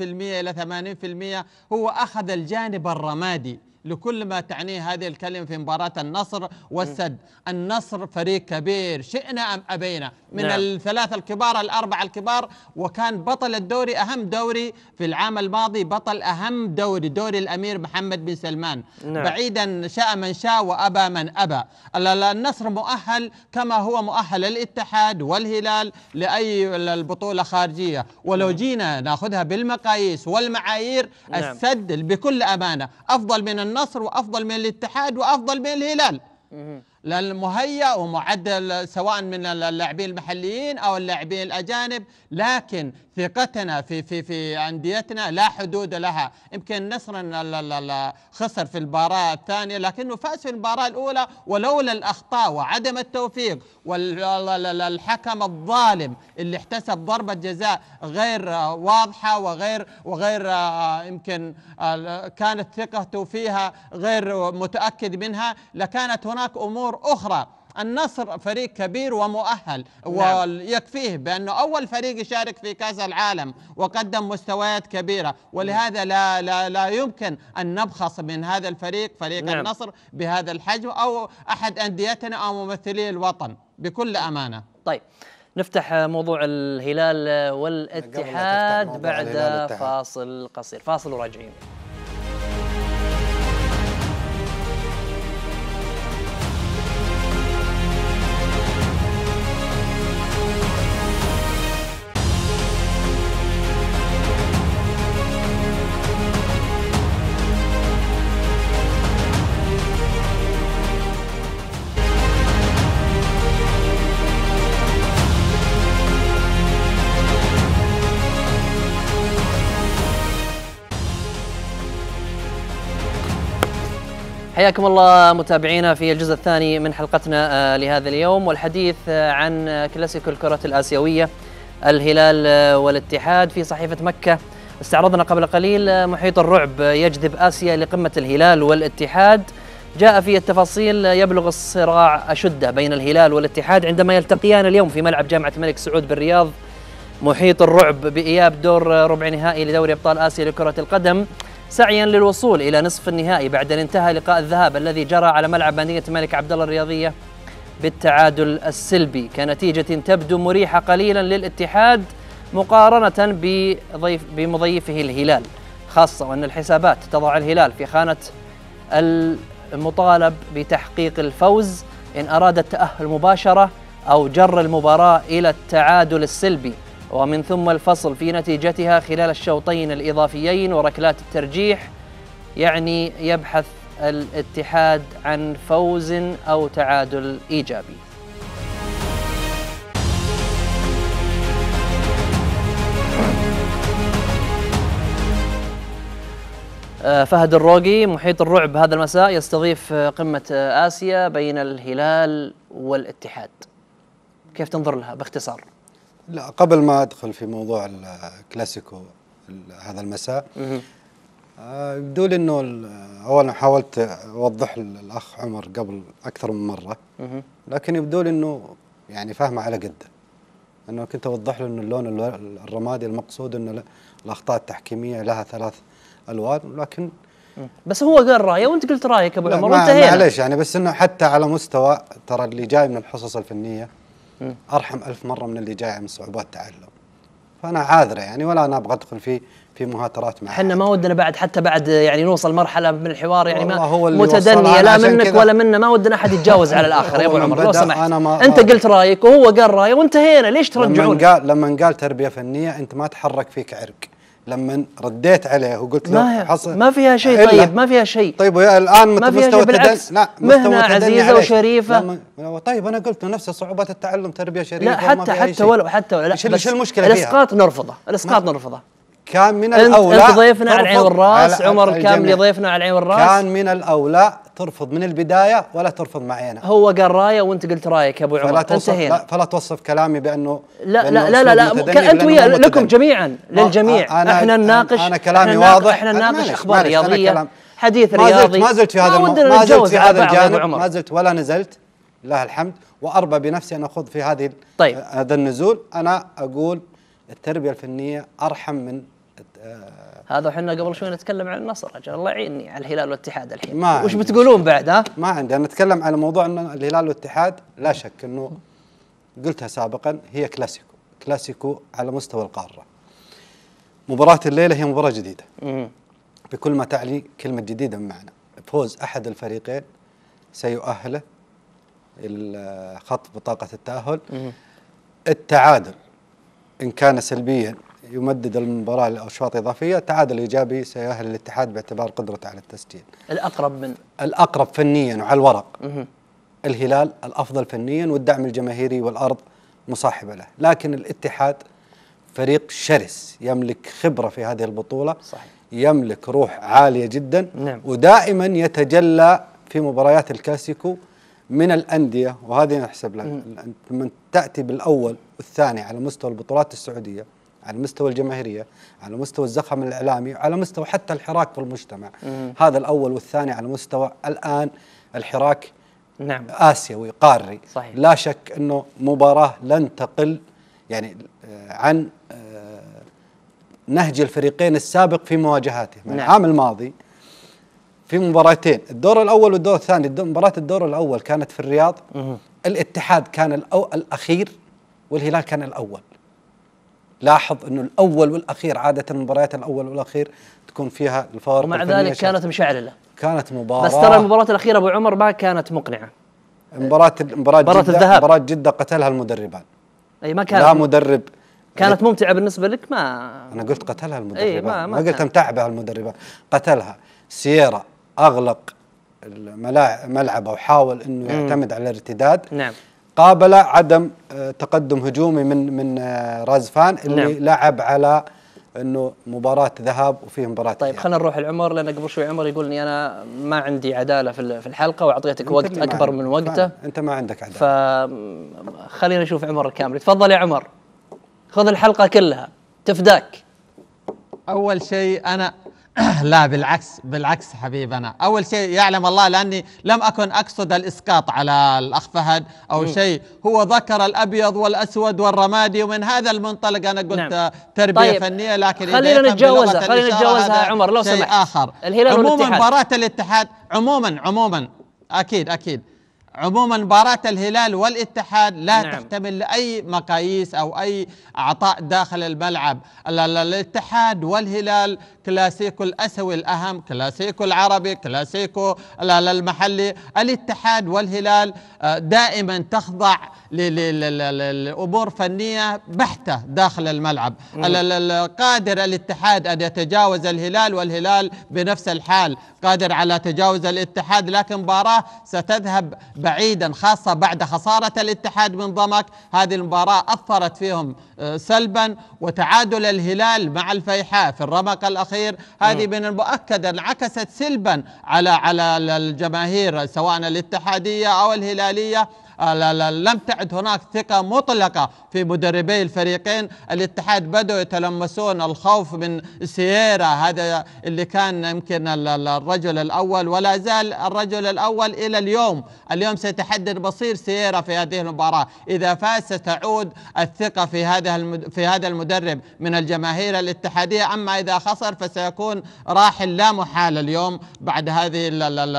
إلى 80% هو أخذ الجانب الرمادي. لكل ما تعنيه هذه الكلمة في مباراة النصر والسد، النصر فريق كبير شئنا أم أبينا. من نعم. الثلاثه الكبار الاربعه الكبار وكان بطل الدوري أهم دوري في العام الماضي بطل أهم دوري دوري الأمير محمد بن سلمان. نعم. بعيدا شاء من شاء وأبى من ال- النصر مؤهل كما هو مؤهل الاتحاد والهلال لأي ال- البطولة خارجية. ولو جينا ناخذها بالمقاييس والمعايير نعم. السد بكل أمانة أفضل من النصر وأفضل من الاتحاد وأفضل من الهلال. للمهيأ ومعدل سواء من اللاعبين المحليين أو اللاعبين الأجانب لكن ثقتنا في في في أنديتنا لا حدود لها. يمكن ال- خسر في المباراة الثانية لكنه فاز في المباراة الأولى ولولا الأخطاء وعدم التوفيق والحكم الظالم اللي احتسب ضربة جزاء غير واضحة وغير وغير آه، يمكن كانت ثقته فيها غير متأكد منها لكانت هناك أمور أخرى. النصر فريق كبير ومؤهل نعم. ويكفيه بأنه أول فريق يشارك في كأس العالم وقدم مستويات كبيرة ولهذا لا لا لا يمكن أن نبخس من هذا الفريق فريق نعم. النصر بهذا الحجم أو أحد أنديتنا أو ممثلي الوطن بكل أمانة طيب نفتح موضوع الهلال والاتحاد بعد. فاصل قصير فاصل وراجعين حياكم الله متابعينا في الجزء الثاني من حلقتنا آه، لهذا اليوم والحديث آه، عن كلاسيكو الكرة الآسيوية الهلال آه، والاتحاد في صحيفة مكة. استعرضنا قبل قليل محيط الرعب يجذب آسيا لقمة الهلال والاتحاد. جاء في التفاصيل يبلغ الصراع أشده بين الهلال والاتحاد عندما يلتقيان اليوم في ملعب جامعة الملك سعود بالرياض. محيط الرعب بإياب دور ربع نهائي لدوري أبطال آسيا لكرة القدم. سعيا للوصول إلى نصف النهائي بعد أن انتهى لقاء الذهاب الذي جرى على ملعب مدينة الملك عبد الله الرياضية بالتعادل السلبي. كنتيجة تبدو مريحة قليلا للاتحاد مقارنة بضيف بمضيفه الهلال خاصة وأن الحسابات تضع الهلال في خانة المطالب بتحقيق الفوز. إن أراد التأهل مباشرة أو جر المباراة إلى التعادل السلبي ومن ثم الفصل في نتيجتها خلال الشوطين الإضافيين وركلات الترجيح يعني يبحث الاتحاد عن فوز أو تعادل إيجابي آه، فهد الروقي محيط الرعب هذا المساء يستضيف آه، قمة آه، آسيا بين الهلال والاتحاد كيف تنظر لها باختصار؟ لا قبل ما أدخل في موضوع الكلاسيكو هذا المساء آه، يبدو لي إنه اولا حاولت أوضح للأخ عمر قبل أكثر من مرة لكن يبدو لي إنه يعني فاهمه على قدة. إنه كنت أوضح له إنه اللون الرمادي المقصود إنه الأخطاء التحكيمية لها ثلاث ألوان لكن بس هو قال رأيه وأنت قلت رأيك أبو عمر وانتهينا. معليش يعني بس إنه حتى على مستوى ترى اللي جاي من الحصص الفنية أرحم ألف مرة من اللي جاي من صعوبات تعلم. فأنا عاذرة يعني ولا أنا أبغى أدخل في في مهاترات معه إحنا ما ودنا بعد حتى بعد يعني نوصل مرحلة من الحوار يعني ما هو متدنية لا منك ولا منا ما ودنا أحد يتجاوز على الآخر يا أبو عمر لو سمحت. أنا ما أنت قلت رأيك وهو قال رأيه وانتهينا ليش ترجعون؟ لما قال لما قال تربية فنية أنت ما تحرك فيك عرق. لما رديت عليه وقلت له ما, حصل ما فيها شيء طيب ما فيها شيء. طيب الآن ما فيها شيء بالعكس. لا مهنة عزيزة وشريفة. طيب أنا قلت نفس صعوبات التعلم تربية شريفة لا حتى حتى ولو حتى ولو لا إيش المشكلة؟ الإسقاط نرفضه الإسقاط نرفضه. كان من الاولى أنت ضيفنا على العين والراس عمر كامل ضيفنا على العين والراس. كان من الأولى ترفض من البداية ولا ترفض معي أنا. هو قال راية وأنت قلت رايك يا أبو عمر. فلا توصف لا فلا توصف كلامي بانه لا لا لا لا, لا انت ويا لكم جميعا للجميع. أنا إحنا نناقش أنا كلامي واضح. إحنا نناقش أخبار رياضية حديث رياضي ما زلت في هذا ما زلت في هذا الجانب. ما زلت ولا نزلت. لله الحمد وأربى بنفسي أن أخوض في هذه طيب. هذا النزول. أنا أقول التربية الفنية أرحم من هذا وحنا قبل شوي نتكلم عن النصر أجل الله يعيني على الهلال والاتحاد الحين. ما وش بتقولون بعد ها؟ ما عندي. أنا أتكلم على موضوع ان الهلال والاتحاد لا شك إنه قلتها سابقا هي كلاسيكو. كلاسيكو على مستوى القارة. مباراة الليلة هي مباراة جديدة. بكل ما تعني كلمة جديدة بمعنى. فوز أحد الفريقين سيؤهله خط بطاقة التأهل. التعادل إن كان سلبيا يمدد المباراة لأشواط إضافية. تعادل إيجابي سيؤهل الاتحاد باعتبار قدرته على التسجيل. الأقرب من؟ الأقرب فنيا وعلى الورق. مه. الهلال الأفضل فنيا والدعم الجماهيري والأرض مصاحبة له. لكن الاتحاد فريق شرس يملك خبرة في هذه البطولة. صحيح. يملك روح عالية جدا. نعم. ودائما يتجلى في مباريات الكلاسيكو من الأندية وهذه نحسب لها من تأتي بالأول والثاني على مستوى البطولات السعودية. على مستوى الجماهيرية على مستوى الزخم الإعلامي على مستوى حتى الحراك في المجتمع مم. هذا الأول والثاني على مستوى الآن الحراك نعم آسيوي قاري صحيح. لا شك أنه مباراة لن تقل يعني آه، عن آه، نهج الفريقين السابق في مواجهاته من نعم. العام الماضي في مباراتين الدور الأول والدور الثاني مباراة الدور الأول كانت في الرياض مم. الاتحاد كان الأخير والهلال كان الأول لاحظ إنه الأول والأخير عادة مباريات الأول والأخير تكون فيها الفوارق ومع ذلك كانت مشعلله كانت مباراة. بس ترى المباراة الأخيرة أبو عمر ما كانت مقنعة. مباراه مباراة مباراة الذهاب. مباراة جدة قتلها المدربان. أي ما كانت لا مدرب. كانت ممتعة بالنسبة لك؟ ما أنا قلت قتلها المدربان. أي ما, ما, ما قلت امتعبها المدربان. قتلها. سييرا أغلق ملعبه وحاول إنه يعتمد على الارتداد. نعم. قابل عدم آه، تقدم هجومي من من آه، رازفان اللي نعم. لعب على إنه مباراة ذهاب وفيه مباراة طيب. خلينا نروح لعمر لأن قبل شوي عمر يقول إني أنا ما عندي عدالة في ال- في الحلقة وأعطيتك وقت أكبر. من وقته أنت ما عندك عدالة فخلينا نشوف عمر الكامل تفضل يا عمر خذ الحلقة كلها تفداك أول شيء أنا لا بالعكس بالعكس حبيبنا أول شيء يعلم الله لأني لم أكن أقصد الإسقاط على الأخ فهد أو شيء هو ذكر الأبيض والأسود والرمادي ومن هذا المنطلق أنا قلت نعم. تربية طيب، فنية لكن خلينا نتجاوزها، خلينا نتجاوزها عمر، لو شيء سمحت. آخر الهلال عموما. مباراة الاتحاد عموما عموما أكيد أكيد عموما مباراة الهلال والاتحاد لا نعم. تحتمل لأي مقاييس أو أي عطاء داخل الملعب ال- ال- الاتحاد والهلال كلاسيكو الأسوي الأهم كلاسيكو العربي كلاسيكو ال- ال- المحلي الاتحاد والهلال آه، دائما تخضع لأمور فنية بحتة داخل الملعب. ال- ال- ال- قادر الاتحاد أن يتجاوز الهلال والهلال بنفس الحال. قادر على تجاوز الاتحاد لكن مباراة ستذهب بعيدا خاصة بعد خسارة الاتحاد من ضمك. هذه المباراة أثرت فيهم آه، سلبا وتعادل الهلال مع الفيحاء في الرمق الأخير. هذه من المؤكد انعكست سلبا على على الجماهير سواء الاتحادية أو الهلالية. لا لا لم تعد هناك ثقة مطلقة في مدربي الفريقين. الاتحاد بدأوا يتلمسون الخوف من سييرا هذا اللي كان يمكن ال- ال- الرجل الأول. ولا زال الرجل الأول إلى اليوم. اليوم سيتحدد مصير سييرا في هذه المباراة. إذا فاز ستعود الثقة في هذا في هذا المدرب من الجماهير الاتحادية. أما إذا خسر فسيكون راحل لا محالة اليوم بعد هذه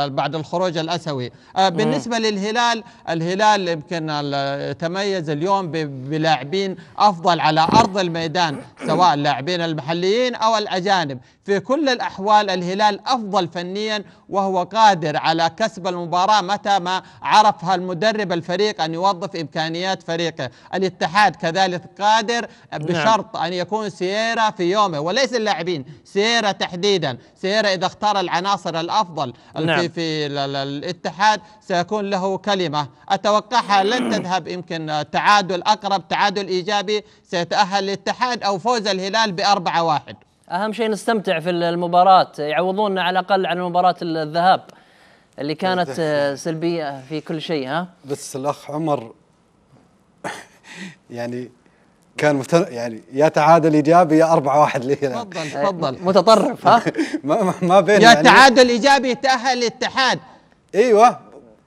بعد الخروج الأسوي. آه، بالنسبة للهلال الهلال يمكن ال- يتميز اليوم بلاعبين أفضل على أرض الميدان سواء اللاعبين المحليين أو الأجانب. في كل الأحوال الهلال أفضل فنيا وهو قادر على كسب المباراة متى ما عرفها المدرب الفريق أن يوظف إمكانيات فريقه. الاتحاد كذلك قادر بشرط أن يكون سييرا في يومه وليس اللاعبين سييرا تحديدا. سييرا إذا اختار العناصر الأفضل نعم. في في ال- ال- الاتحاد سيكون له كلمة. أتوقعها لن تذهب يمكن تعادل أقرب تعادل إيجابي سيتأهل الاتحاد أو فوز الهلال بأربعة واحد. أهم شيء نستمتع في المباراة يعوضونا على الأقل عن مباراة الذهاب اللي كانت آه، سلبية في كل شيء ها؟ بس الأخ عمر يعني كان مت... يعني يا تعادل إيجابي يا 4 1 للهلال تفضل تفضل. متطرف ها؟ ما ما- بين يا يعني تعادل إيجابي يتأهل الاتحاد إيوه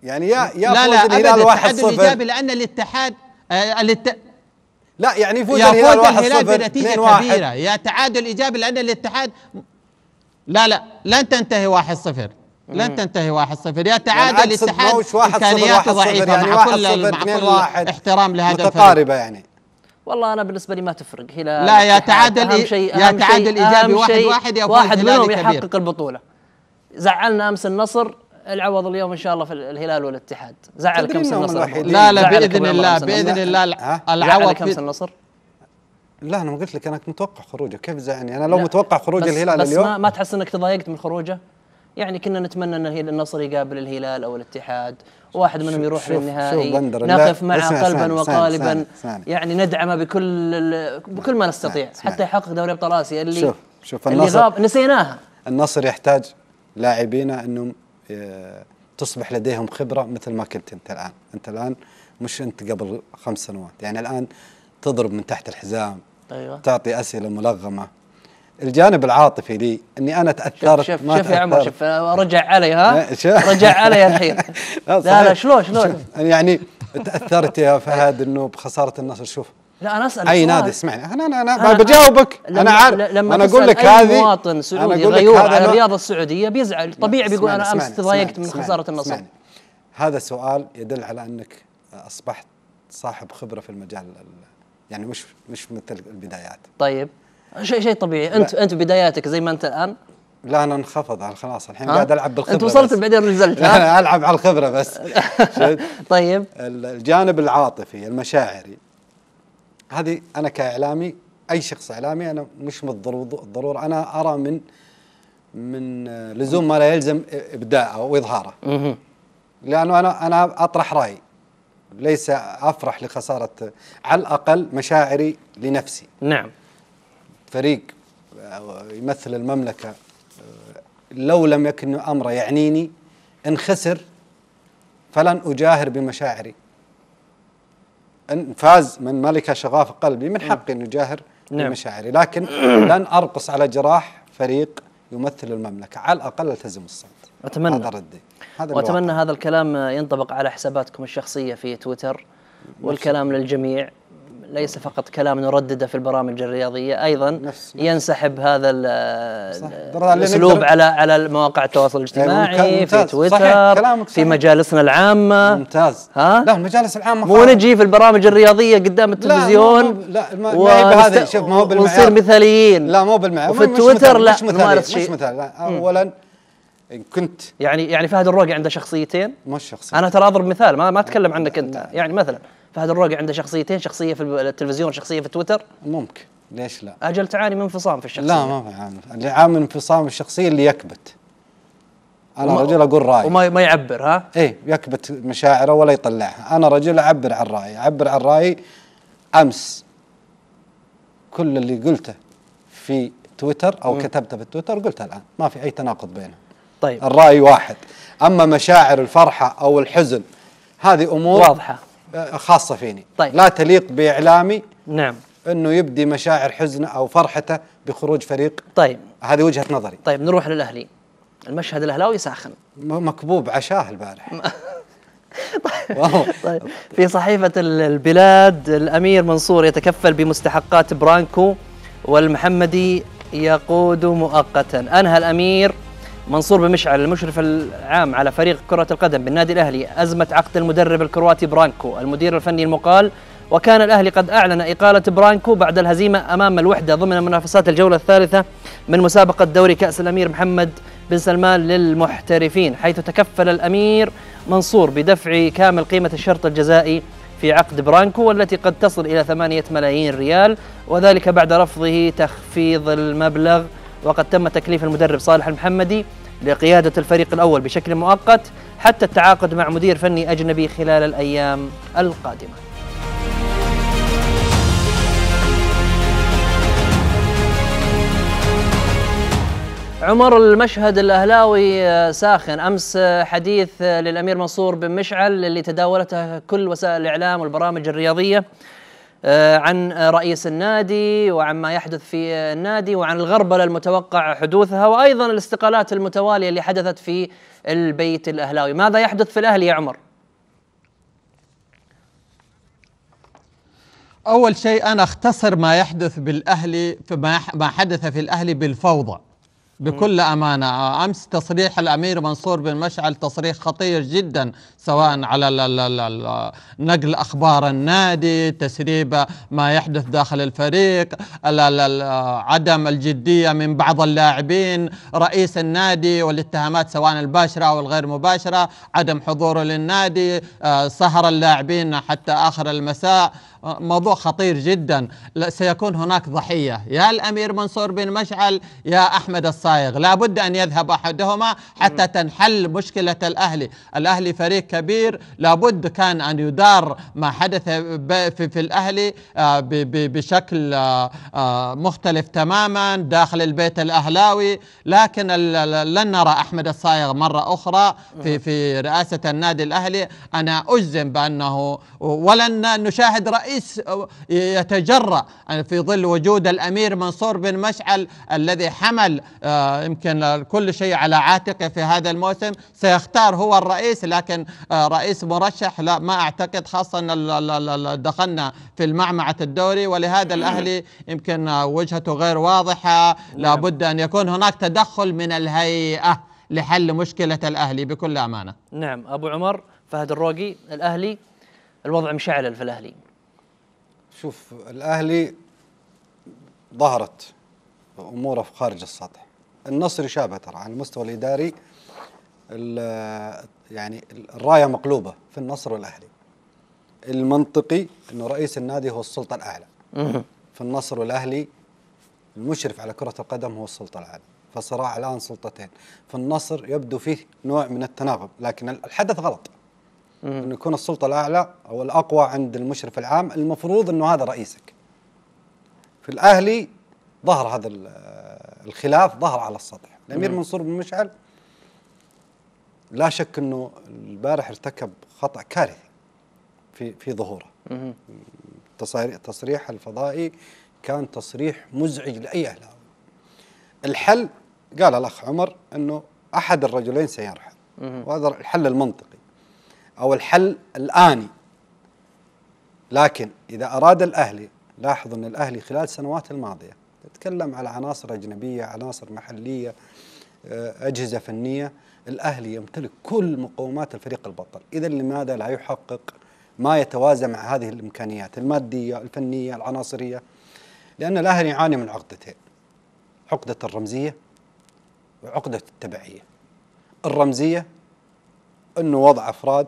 يعني يا يا لا فوز لا الهلال أبدا 1 التعادل 0 إيجابي لأن الاتحاد آه، الات... لا يعني يفوز يا الهلال فوز 1 الهلال 0 بنتيجة 2 1 كبيرة. يا تعادل إيجابي لأن الاتحاد لا لا لن تنتهي 1 0 لن تنتهي 1 0 يا تعادل يعني الاتحاد موش 1 0 إمكانياته 1 0 ضعيفة يعني مع 1 كل 0 مع 2 كل 1 احترام لهذا الفريق. متقاربة يعني. والله أنا بالنسبة لي ما تفرق. هلال لا يا. تعادل أهم شيء يا تعادل أهم واحد شيء واحد يا واحد منهم. يحقق البطولة. زعلنا أمس النصر العوض اليوم إن شاء الله في الهلال والاتحاد امس إنهم النصر. لا لا أبو الله النصر. الله؟ العوض امس في النصر لا أنا ما قلت لك أنا كنت متوقع خروجه كيف زعلني أنا لو متوقع خروج بس الهلال بس اليوم ما, ما تحس إنك تضايقت من خروجه؟ يعني كنا نتمنى إن الهلال- النصر يقابل الهلال أو الاتحاد واحد منهم يروح شوف- للنهائي شوف بندر، نقف معه قلبا وقالبا. يعني ندعمه بكل بكل ما نستطيع. حتى يحقق دوري أبطال آسيا اللي شوف- شوف اللي النصر- غاب نسيناها النصر يحتاج لاعبينا إنهم تصبح لديهم خبرة مثل ما كنت أنت الآن، أنت الآن مش أنت قبل خمس سنوات، يعني الآن تضرب من تحت الحزام أيوه تعطي أسئلة ملغمة. الجانب العاطفي لي إني أنا تأثرت شوف ما شوف يا عمر. شوف رجع علي ها شوف. رجع علي الحين لا. لا شلون شلون شوف، يعني تأثرت يا فهد إنه بخسارة النصر شوف لا أنا اسال أي. نادي؟ اسمعني. أنا أنا أنا, أنا- بجاوبك. لما أنا عارف. لما أنا أقول لك هذه مواطن أنا سعودي غيور على الرياضة السعودية بيزعل. طبيعي بيقول أنا أمس تضايقت من خسارة النصر. هذا سؤال يدل على أنك أصبحت صاحب خبرة في المجال ال- يعني مش مش مثل البدايات. طيب. شيء شيء طبيعي. انت أنت بداياتك زي ما أنت الآن؟ لا أنا انخفض. على خلاص الحين؟ قاعد ألعب بالخبرة أنت وصلت بس. بعدين نزلت ها؟ أنا ألعب على الخبرة بس؟ طيب. ال- الجانب العاطفي المشاعري. هذه أنا كإعلامي أي شخص إعلامي أنا مش من الضرو- الضرورة. أنا أرى من من لزوم ما لا يلزم إبداعه واظهاره. لأنه أنا أنا أطرح رأي. ليس أفرح لخسارة على الأقل مشاعري لنفسي. نعم. فريق يمثل المملكة لو لم يكن أمره يعنيني إن خسر فلن أجاهر بمشاعري. إن فاز من ملك شغاف قلبي من حقي أن أجاهر نعم. بمشاعري لكن لن أرقص على جراح فريق يمثل المملكة. على الأقل ألتزم الصمت. أتمنى. هذا ردي. هذا وأتمنى الواقع. هذا الكلام ينطبق على حساباتكم الشخصية في تويتر والكلام للجميع. ليس فقط كلام نردده في البرامج الرياضية أيضا نفس-. ينسحب هذا الأسلوب على على مواقع التواصل الاجتماعي في. صحيح. تويتر كلامك في صحيح. مجالسنا العامة ممتاز ها؟ لا المجالس العامة مو. نجي في البرامج الرياضية قدام التلفزيون لا، ما- ما هي بهذا، شوف، ما هو بالمعيار. ونصير مثاليين لا مو بالمعنى وفي التويتر لا مش مثالي مش شيء مثال لا اولا إن كنت يعني يعني فهد الروقي عنده شخصيتين مش شخصي أنا ترى أضرب مثال ما ما أتكلم عنك أنت يعني مثلا فهد الروقي عنده شخصيتين شخصية في التلفزيون شخصية في تويتر؟ ممكن. ليش لا؟ أجل تعاني من انفصام في الشخصية. لا ما في عامل اللي عامل انفصام الشخصية اللي يكبت. أنا رجل أقول رأيي. وما ما يعبر ها؟ إيه يكبت مشاعره ولا يطلعها. أنا رجل أعبر عن رأيي. أعبر عن رأيي أمس. كل اللي قلته في تويتر أو كتبته في تويتر قلته الآن. ما في أي تناقض بينهم. طيب. الرأي واحد. أما مشاعر الفرحة أو الحزن هذه أمور واضحة. خاصة فيني. طيب. لا تليق بإعلامي نعم. إنه يبدي مشاعر حزنة أو فرحته بخروج فريق. طيب. هذه وجهة نظري. طيب نروح للأهلي. المشهد الأهلاوي ساخن. مكبوب عشاه البارح. والله. طيب. في صحيفة ال- البلاد الأمير منصور يتكفل بمستحقات برانكو والمحمدي يقود مؤقتا. أنهى الأمير منصور بمشعل المشرف العام على فريق كرة القدم بالنادي الأهلي أزمة عقد المدرب الكرواتي برانكو. المدير الفني المقال وكان الأهلي قد أعلن إقالة برانكو بعد الهزيمة أمام الوحدة ضمن منافسات الجولة الثالثة من مسابقة دوري كأس الأمير محمد بن سلمان للمحترفين حيث تكفل الأمير منصور بدفع كامل قيمة الشرط الجزائي في عقد برانكو والتي قد تصل إلى ثمانية ملايين ريال وذلك بعد رفضه تخفيض المبلغ وقد تم تكليف المدرب صالح المحمدي لقيادة الفريق الأول بشكل مؤقت حتى التعاقد مع مدير فني أجنبي خلال الأيام القادمة. عمر المشهد الأهلاوي آه، ساخن. أمس آه، حديث آه، للأمير منصور بن مشعل اللي تداولته كل وسائل الإعلام والبرامج الرياضية آه، عن آه، رئيس النادي وعن ما يحدث في النادي وعن الغربلة المتوقع حدوثها وأيضا الاستقالات المتوالية اللي حدثت في البيت الأهلاوي، ماذا يحدث في الأهلي يا عمر؟ أول شيء أنا أختصر ما يحدث يح- ما حدث في الأهلي بالفوضى بكل أمانة أمس تصريح الأمير منصور بن مشعل تصريح خطير جدا سواء على نقل أخبار النادي تسريب ما يحدث داخل الفريق ال- ال- ال- عدم الجدية من بعض اللاعبين رئيس النادي والاتهامات سواء الباشرة أو الغير مباشرة عدم حضوره للنادي آه، سهر اللاعبين حتى آخر المساء. موضوع خطير جدا. سيكون هناك ضحية. يا الأمير منصور بن مشعل يا أحمد الصايغ. لابد أن يذهب أحدهما حتى تنحل مشكلة الأهلي. الأهلي فريق كبير. لابد كان أن يدار ما حدث في, في الأهلي آه، بشكل آه، آه، مختلف تماما داخل البيت الأهلاوي. لكن لن نرى أحمد الصايغ مرة أخرى في, في رئاسة النادي الأهلي. أنا أجزم بأنه ولن نشاهد رئيس يتجرأ في ظل وجود الأمير منصور بن مشعل الذي حمل آه، يمكن كل شيء على عاتقه في هذا الموسم. سيختار هو الرئيس لكن آه، رئيس مرشح لا ما أعتقد خاصة أن دخلنا في المعمعة الدوري. ولهذا الأهلي يمكن آه، وجهته غير واضحة. لابد أن يكون هناك تدخل من الهيئة لحل مشكلة الأهلي بكل أمانة. نعم أبو عمر فهد الروقي الأهلي الوضع مشعل في الأهلي. شوف الأهلي ظهرت أموره في خارج السطح. النصر يشابه ترى على المستوى الإداري ال- يعني الراية مقلوبة في النصر والأهلي. المنطقي إنه رئيس النادي هو السلطة الأعلى. في النصر والأهلي المشرف على كرة القدم هو السلطة الأعلى. فصراع الآن سلطتين. في النصر يبدو فيه نوع من التناغم لكن الحدث غلط. إنه يكون السلطة الأعلى أو الأقوى عند المشرف العام. المفروض إنه هذا رئيسك. في الأهلي ظهر هذا ال- الخلاف ظهر على السطح. الأمير منصور بن مشعل لا شك إنه البارح ارتكب خطأ كارثي في في ظهوره. تصريح الفضائي كان تصريح مزعج لأي اهلاوي الحل قال الأخ عمر إنه أحد الرجلين سيرحل. وهذا الحل المنطقي. أو الحل الآني. لكن إذا أراد الأهلي لاحظ أن الأهلي خلال السنوات الماضية تتكلم على عناصر أجنبية عناصر محلية آه، أجهزة فنية الأهلي يمتلك كل مقومات الفريق البطل. اذا لماذا لا يحقق ما يتوازى مع هذه الإمكانيات المادية الفنية العناصرية؟ لأن الأهلي يعاني من عقدتين عقدة الرمزية وعقدة التبعية. الرمزية إنه وضع أفراد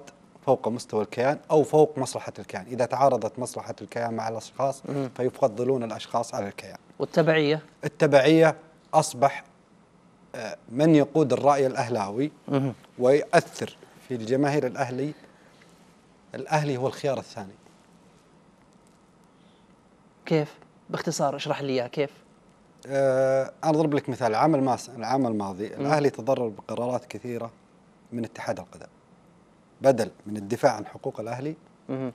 فوق مستوى الكيان أو فوق مصلحة الكيان، إذا تعارضت مصلحة الكيان مع الأشخاص مم. فيفضلون الأشخاص على الكيان. والتبعية التبعية أصبح آه، من يقود الرأي الأهلاوي مهم. ويؤثر في الجماهير الأهلي الأهلي هو الخيار الثاني. كيف باختصار اشرح لي إياه كيف آه، أنا أضرب لك مثال العام الماس العام الماضي الأهلي تضرر بقرارات كثيرة من اتحاد القدم. بدل من الدفاع عن حقوق الأهلي مهم.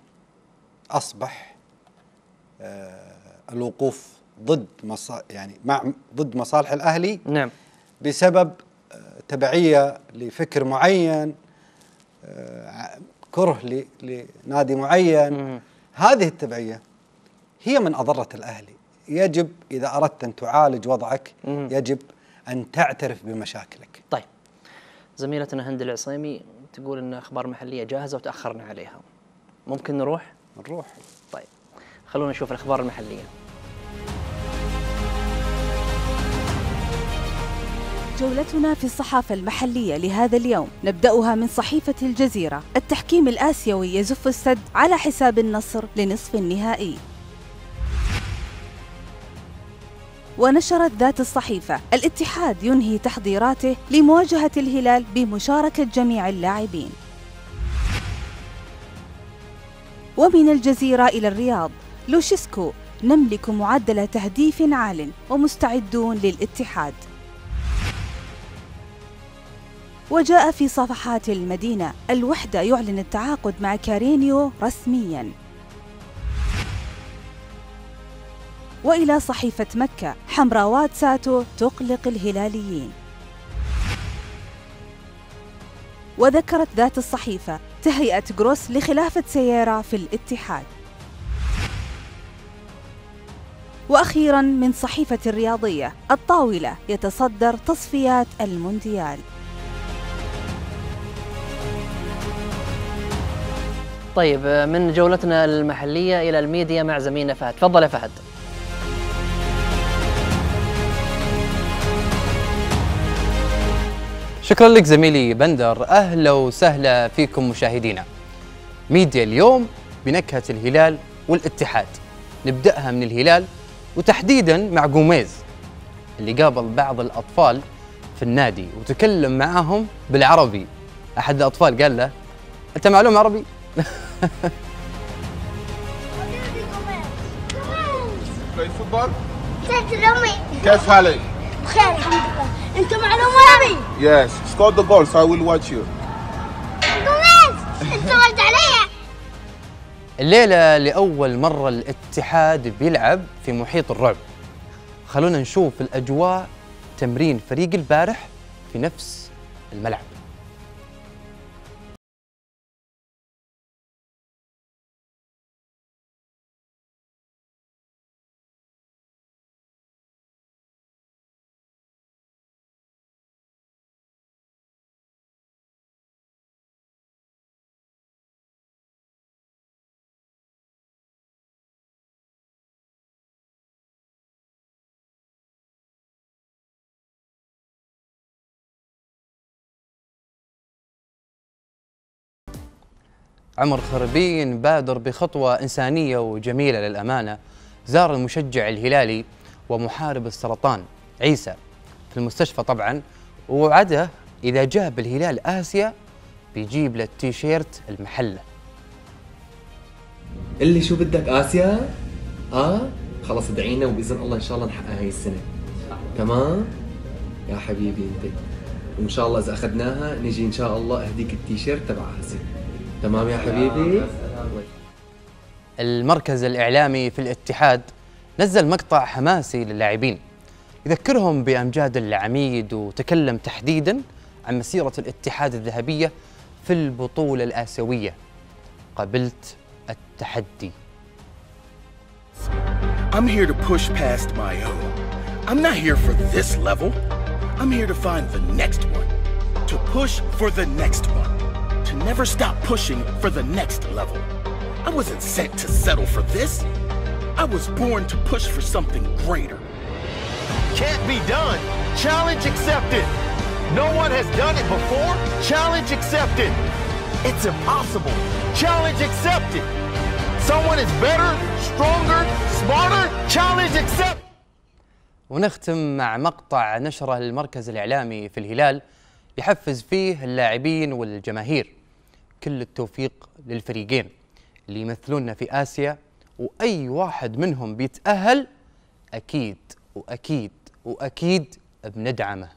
أصبح آه، الوقوف ضد يعني مع ضد مصالح الأهلي نعم بسبب آه، تبعية لفكر معين آه، كره لنادي معين. هذه التبعية هي من اضرت الأهلي يجب إذا أردت أن تعالج وضعك. يجب أن تعترف بمشاكلك طيب زميلتنا هند العصيمي تقول إن أخبار محلية جاهزة وتأخرنا عليها. ممكن نروح؟ نروح. طيب خلونا نشوف الأخبار المحلية. جولتنا في الصحافة المحلية لهذا اليوم. نبدأها من صحيفة الجزيرة. التحكيم الآسيوي يزف السد على حساب النصر لنصف النهائي. ونشرت ذات الصحيفة. الاتحاد ينهي تحضيراته لمواجهة الهلال بمشاركة جميع اللاعبين. ومن الجزيرة إلى الرياض لوشيسكو نملك معدل تهديف عال ومستعدون للاتحاد. وجاء في صفحات المدينة الوحدة يعلن التعاقد مع كارينيو رسمياً. وإلى صحيفة مكة حمراوات ساتو تقلق الهلاليين. وذكرت ذات الصحيفة تهيئة جروس لخلافة سييرا في الاتحاد. وأخيراً من صحيفة الرياضية الطاولة يتصدر تصفيات المونديال. طيب من جولتنا المحلية إلى الميديا مع زميلنا فهد. تفضل يا فهد. شكرا لك زميلي بندر. أهلا وسهلا فيكم مشاهدينا. ميديا اليوم بنكهة الهلال والاتحاد. نبدأها من الهلال وتحديدا مع جوميز اللي قابل بعض الأطفال في النادي وتكلم معاهم بالعربي. أحد الأطفال قال له أنت معلوم عربي؟ Play football? كيف حالك? بخير الحمد لله. انت معلوم رمي Yes. Score the goal so I will watch you. انت ولد علي الليلة لأول مرة الاتحاد بيلعب في محيط الرعب. خلونا نشوف الأجواء تمرين فريق البارح في نفس الملعب. عمر خربين بادر بخطوة إنسانية وجميلة للأمانة. زار المشجع الهلالي ومحارب السرطان عيسى في المستشفى طبعا ووعده إذا جاب الهلال آسيا بيجيب له التيشيرت المحلة. اللي شو بدك آسيا؟ ها؟ خلص ادعينا وبإذن الله إن شاء الله نحققها هاي السنة. تمام؟ يا حبيبي أنت. وإن شاء الله إذا أخذناها نجي إن شاء الله أهديك التيشيرت تبع هسه تمام يا حبيبي المركز الإعلامي في الاتحاد نزل مقطع حماسي للاعبين يذكرهم بأمجاد العميد وتكلم تحديدا عن مسيرة الاتحاد الذهبية في البطولة الآسيوية قبلت التحدي I'm here to push past my own. I'm not here for this level. I'm here to find the next one. To push for the next one. To never stop pushing for the next level. I wasn't sent to settle for this. I was born to push for something greater. Can't be done. Challenge accepted. No one has done it before. Challenge accepted. It's impossible. Challenge accepted. Someone is better, stronger, smarter. Challenge accepted. ونختم مع مقطع نشره المركز الإعلامي في الهلال يحفز فيه اللاعبين والجماهير كل التوفيق للفريقين اللي يمثلوننا في آسيا وأي واحد منهم بيتأهل أكيد وأكيد وأكيد بندعمه.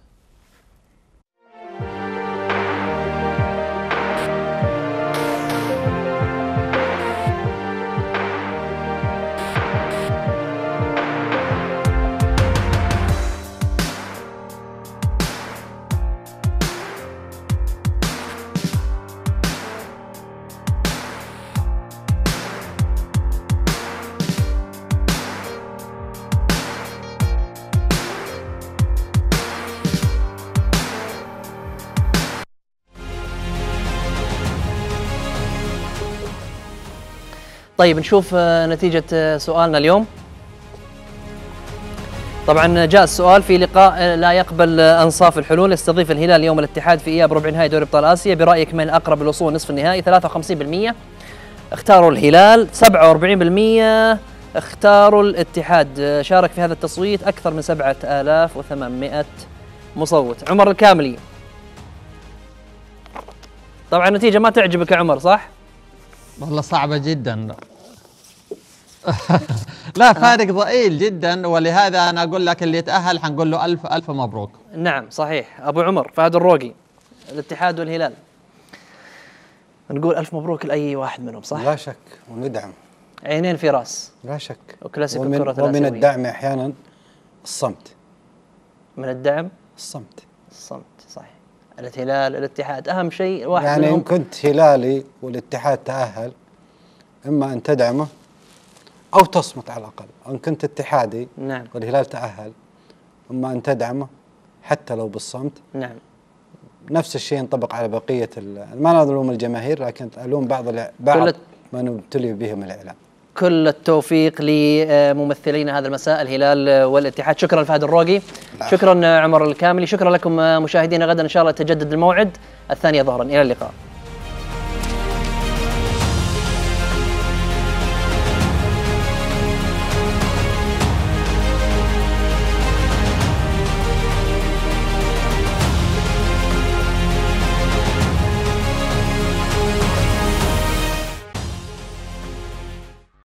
طيب نشوف آه، نتيجة آه، سؤالنا اليوم. طبعا جاء السؤال في لقاء آه، لا يقبل آه، أنصاف الحلول. يستضيف الهلال اليوم الاتحاد في إياب ربع نهائي دوري أبطال آسيا. برأيك من الاقرب للوصول نصف النهائي؟ 53% اختاروا الهلال. 47% اختاروا الاتحاد. آه، شارك في هذا التصويت أكثر من 7800 مصوت. عمر الكاملي. طبعا النتيجة ما تعجبك يا عمر صح؟ والله صعبة جدا. لا فارق ضئيل جدا ولهذا أنا أقول لك اللي يتأهل حنقول له ألف ألف مبروك. نعم صحيح. أبو عمر فهد الروقي الاتحاد والهلال. نقول ألف مبروك لأي واحد منهم صح؟ لا شك وندعم. عينين في راس. لا شك. وكلاسيكو ومن, الكرة ومن. الدعم أحيانا الصمت. من الدعم؟ الصمت. الصمت. الهلال الاتحاد أهم شيء واحد يعني إن كنت هلالي والاتحاد تأهل إما أن تدعمه أو تصمت على الأقل. ان كنت اتحادي نعم. والهلال تأهل إما أن تدعمه حتى لو بالصمت. نعم. نفس الشيء ينطبق على بقية ما نلوم الجماهير لكن ألوم بعض بعض ما نبتلي بهم الإعلام. كل التوفيق لممثلين هذا المساء الهلال والاتحاد. شكرا فهد الروقي. شكرا عمر الكاملي. شكرا لكم مشاهدينا. غدا إن شاء الله يتجدد الموعد. الثانية ظهرا. إلى اللقاء.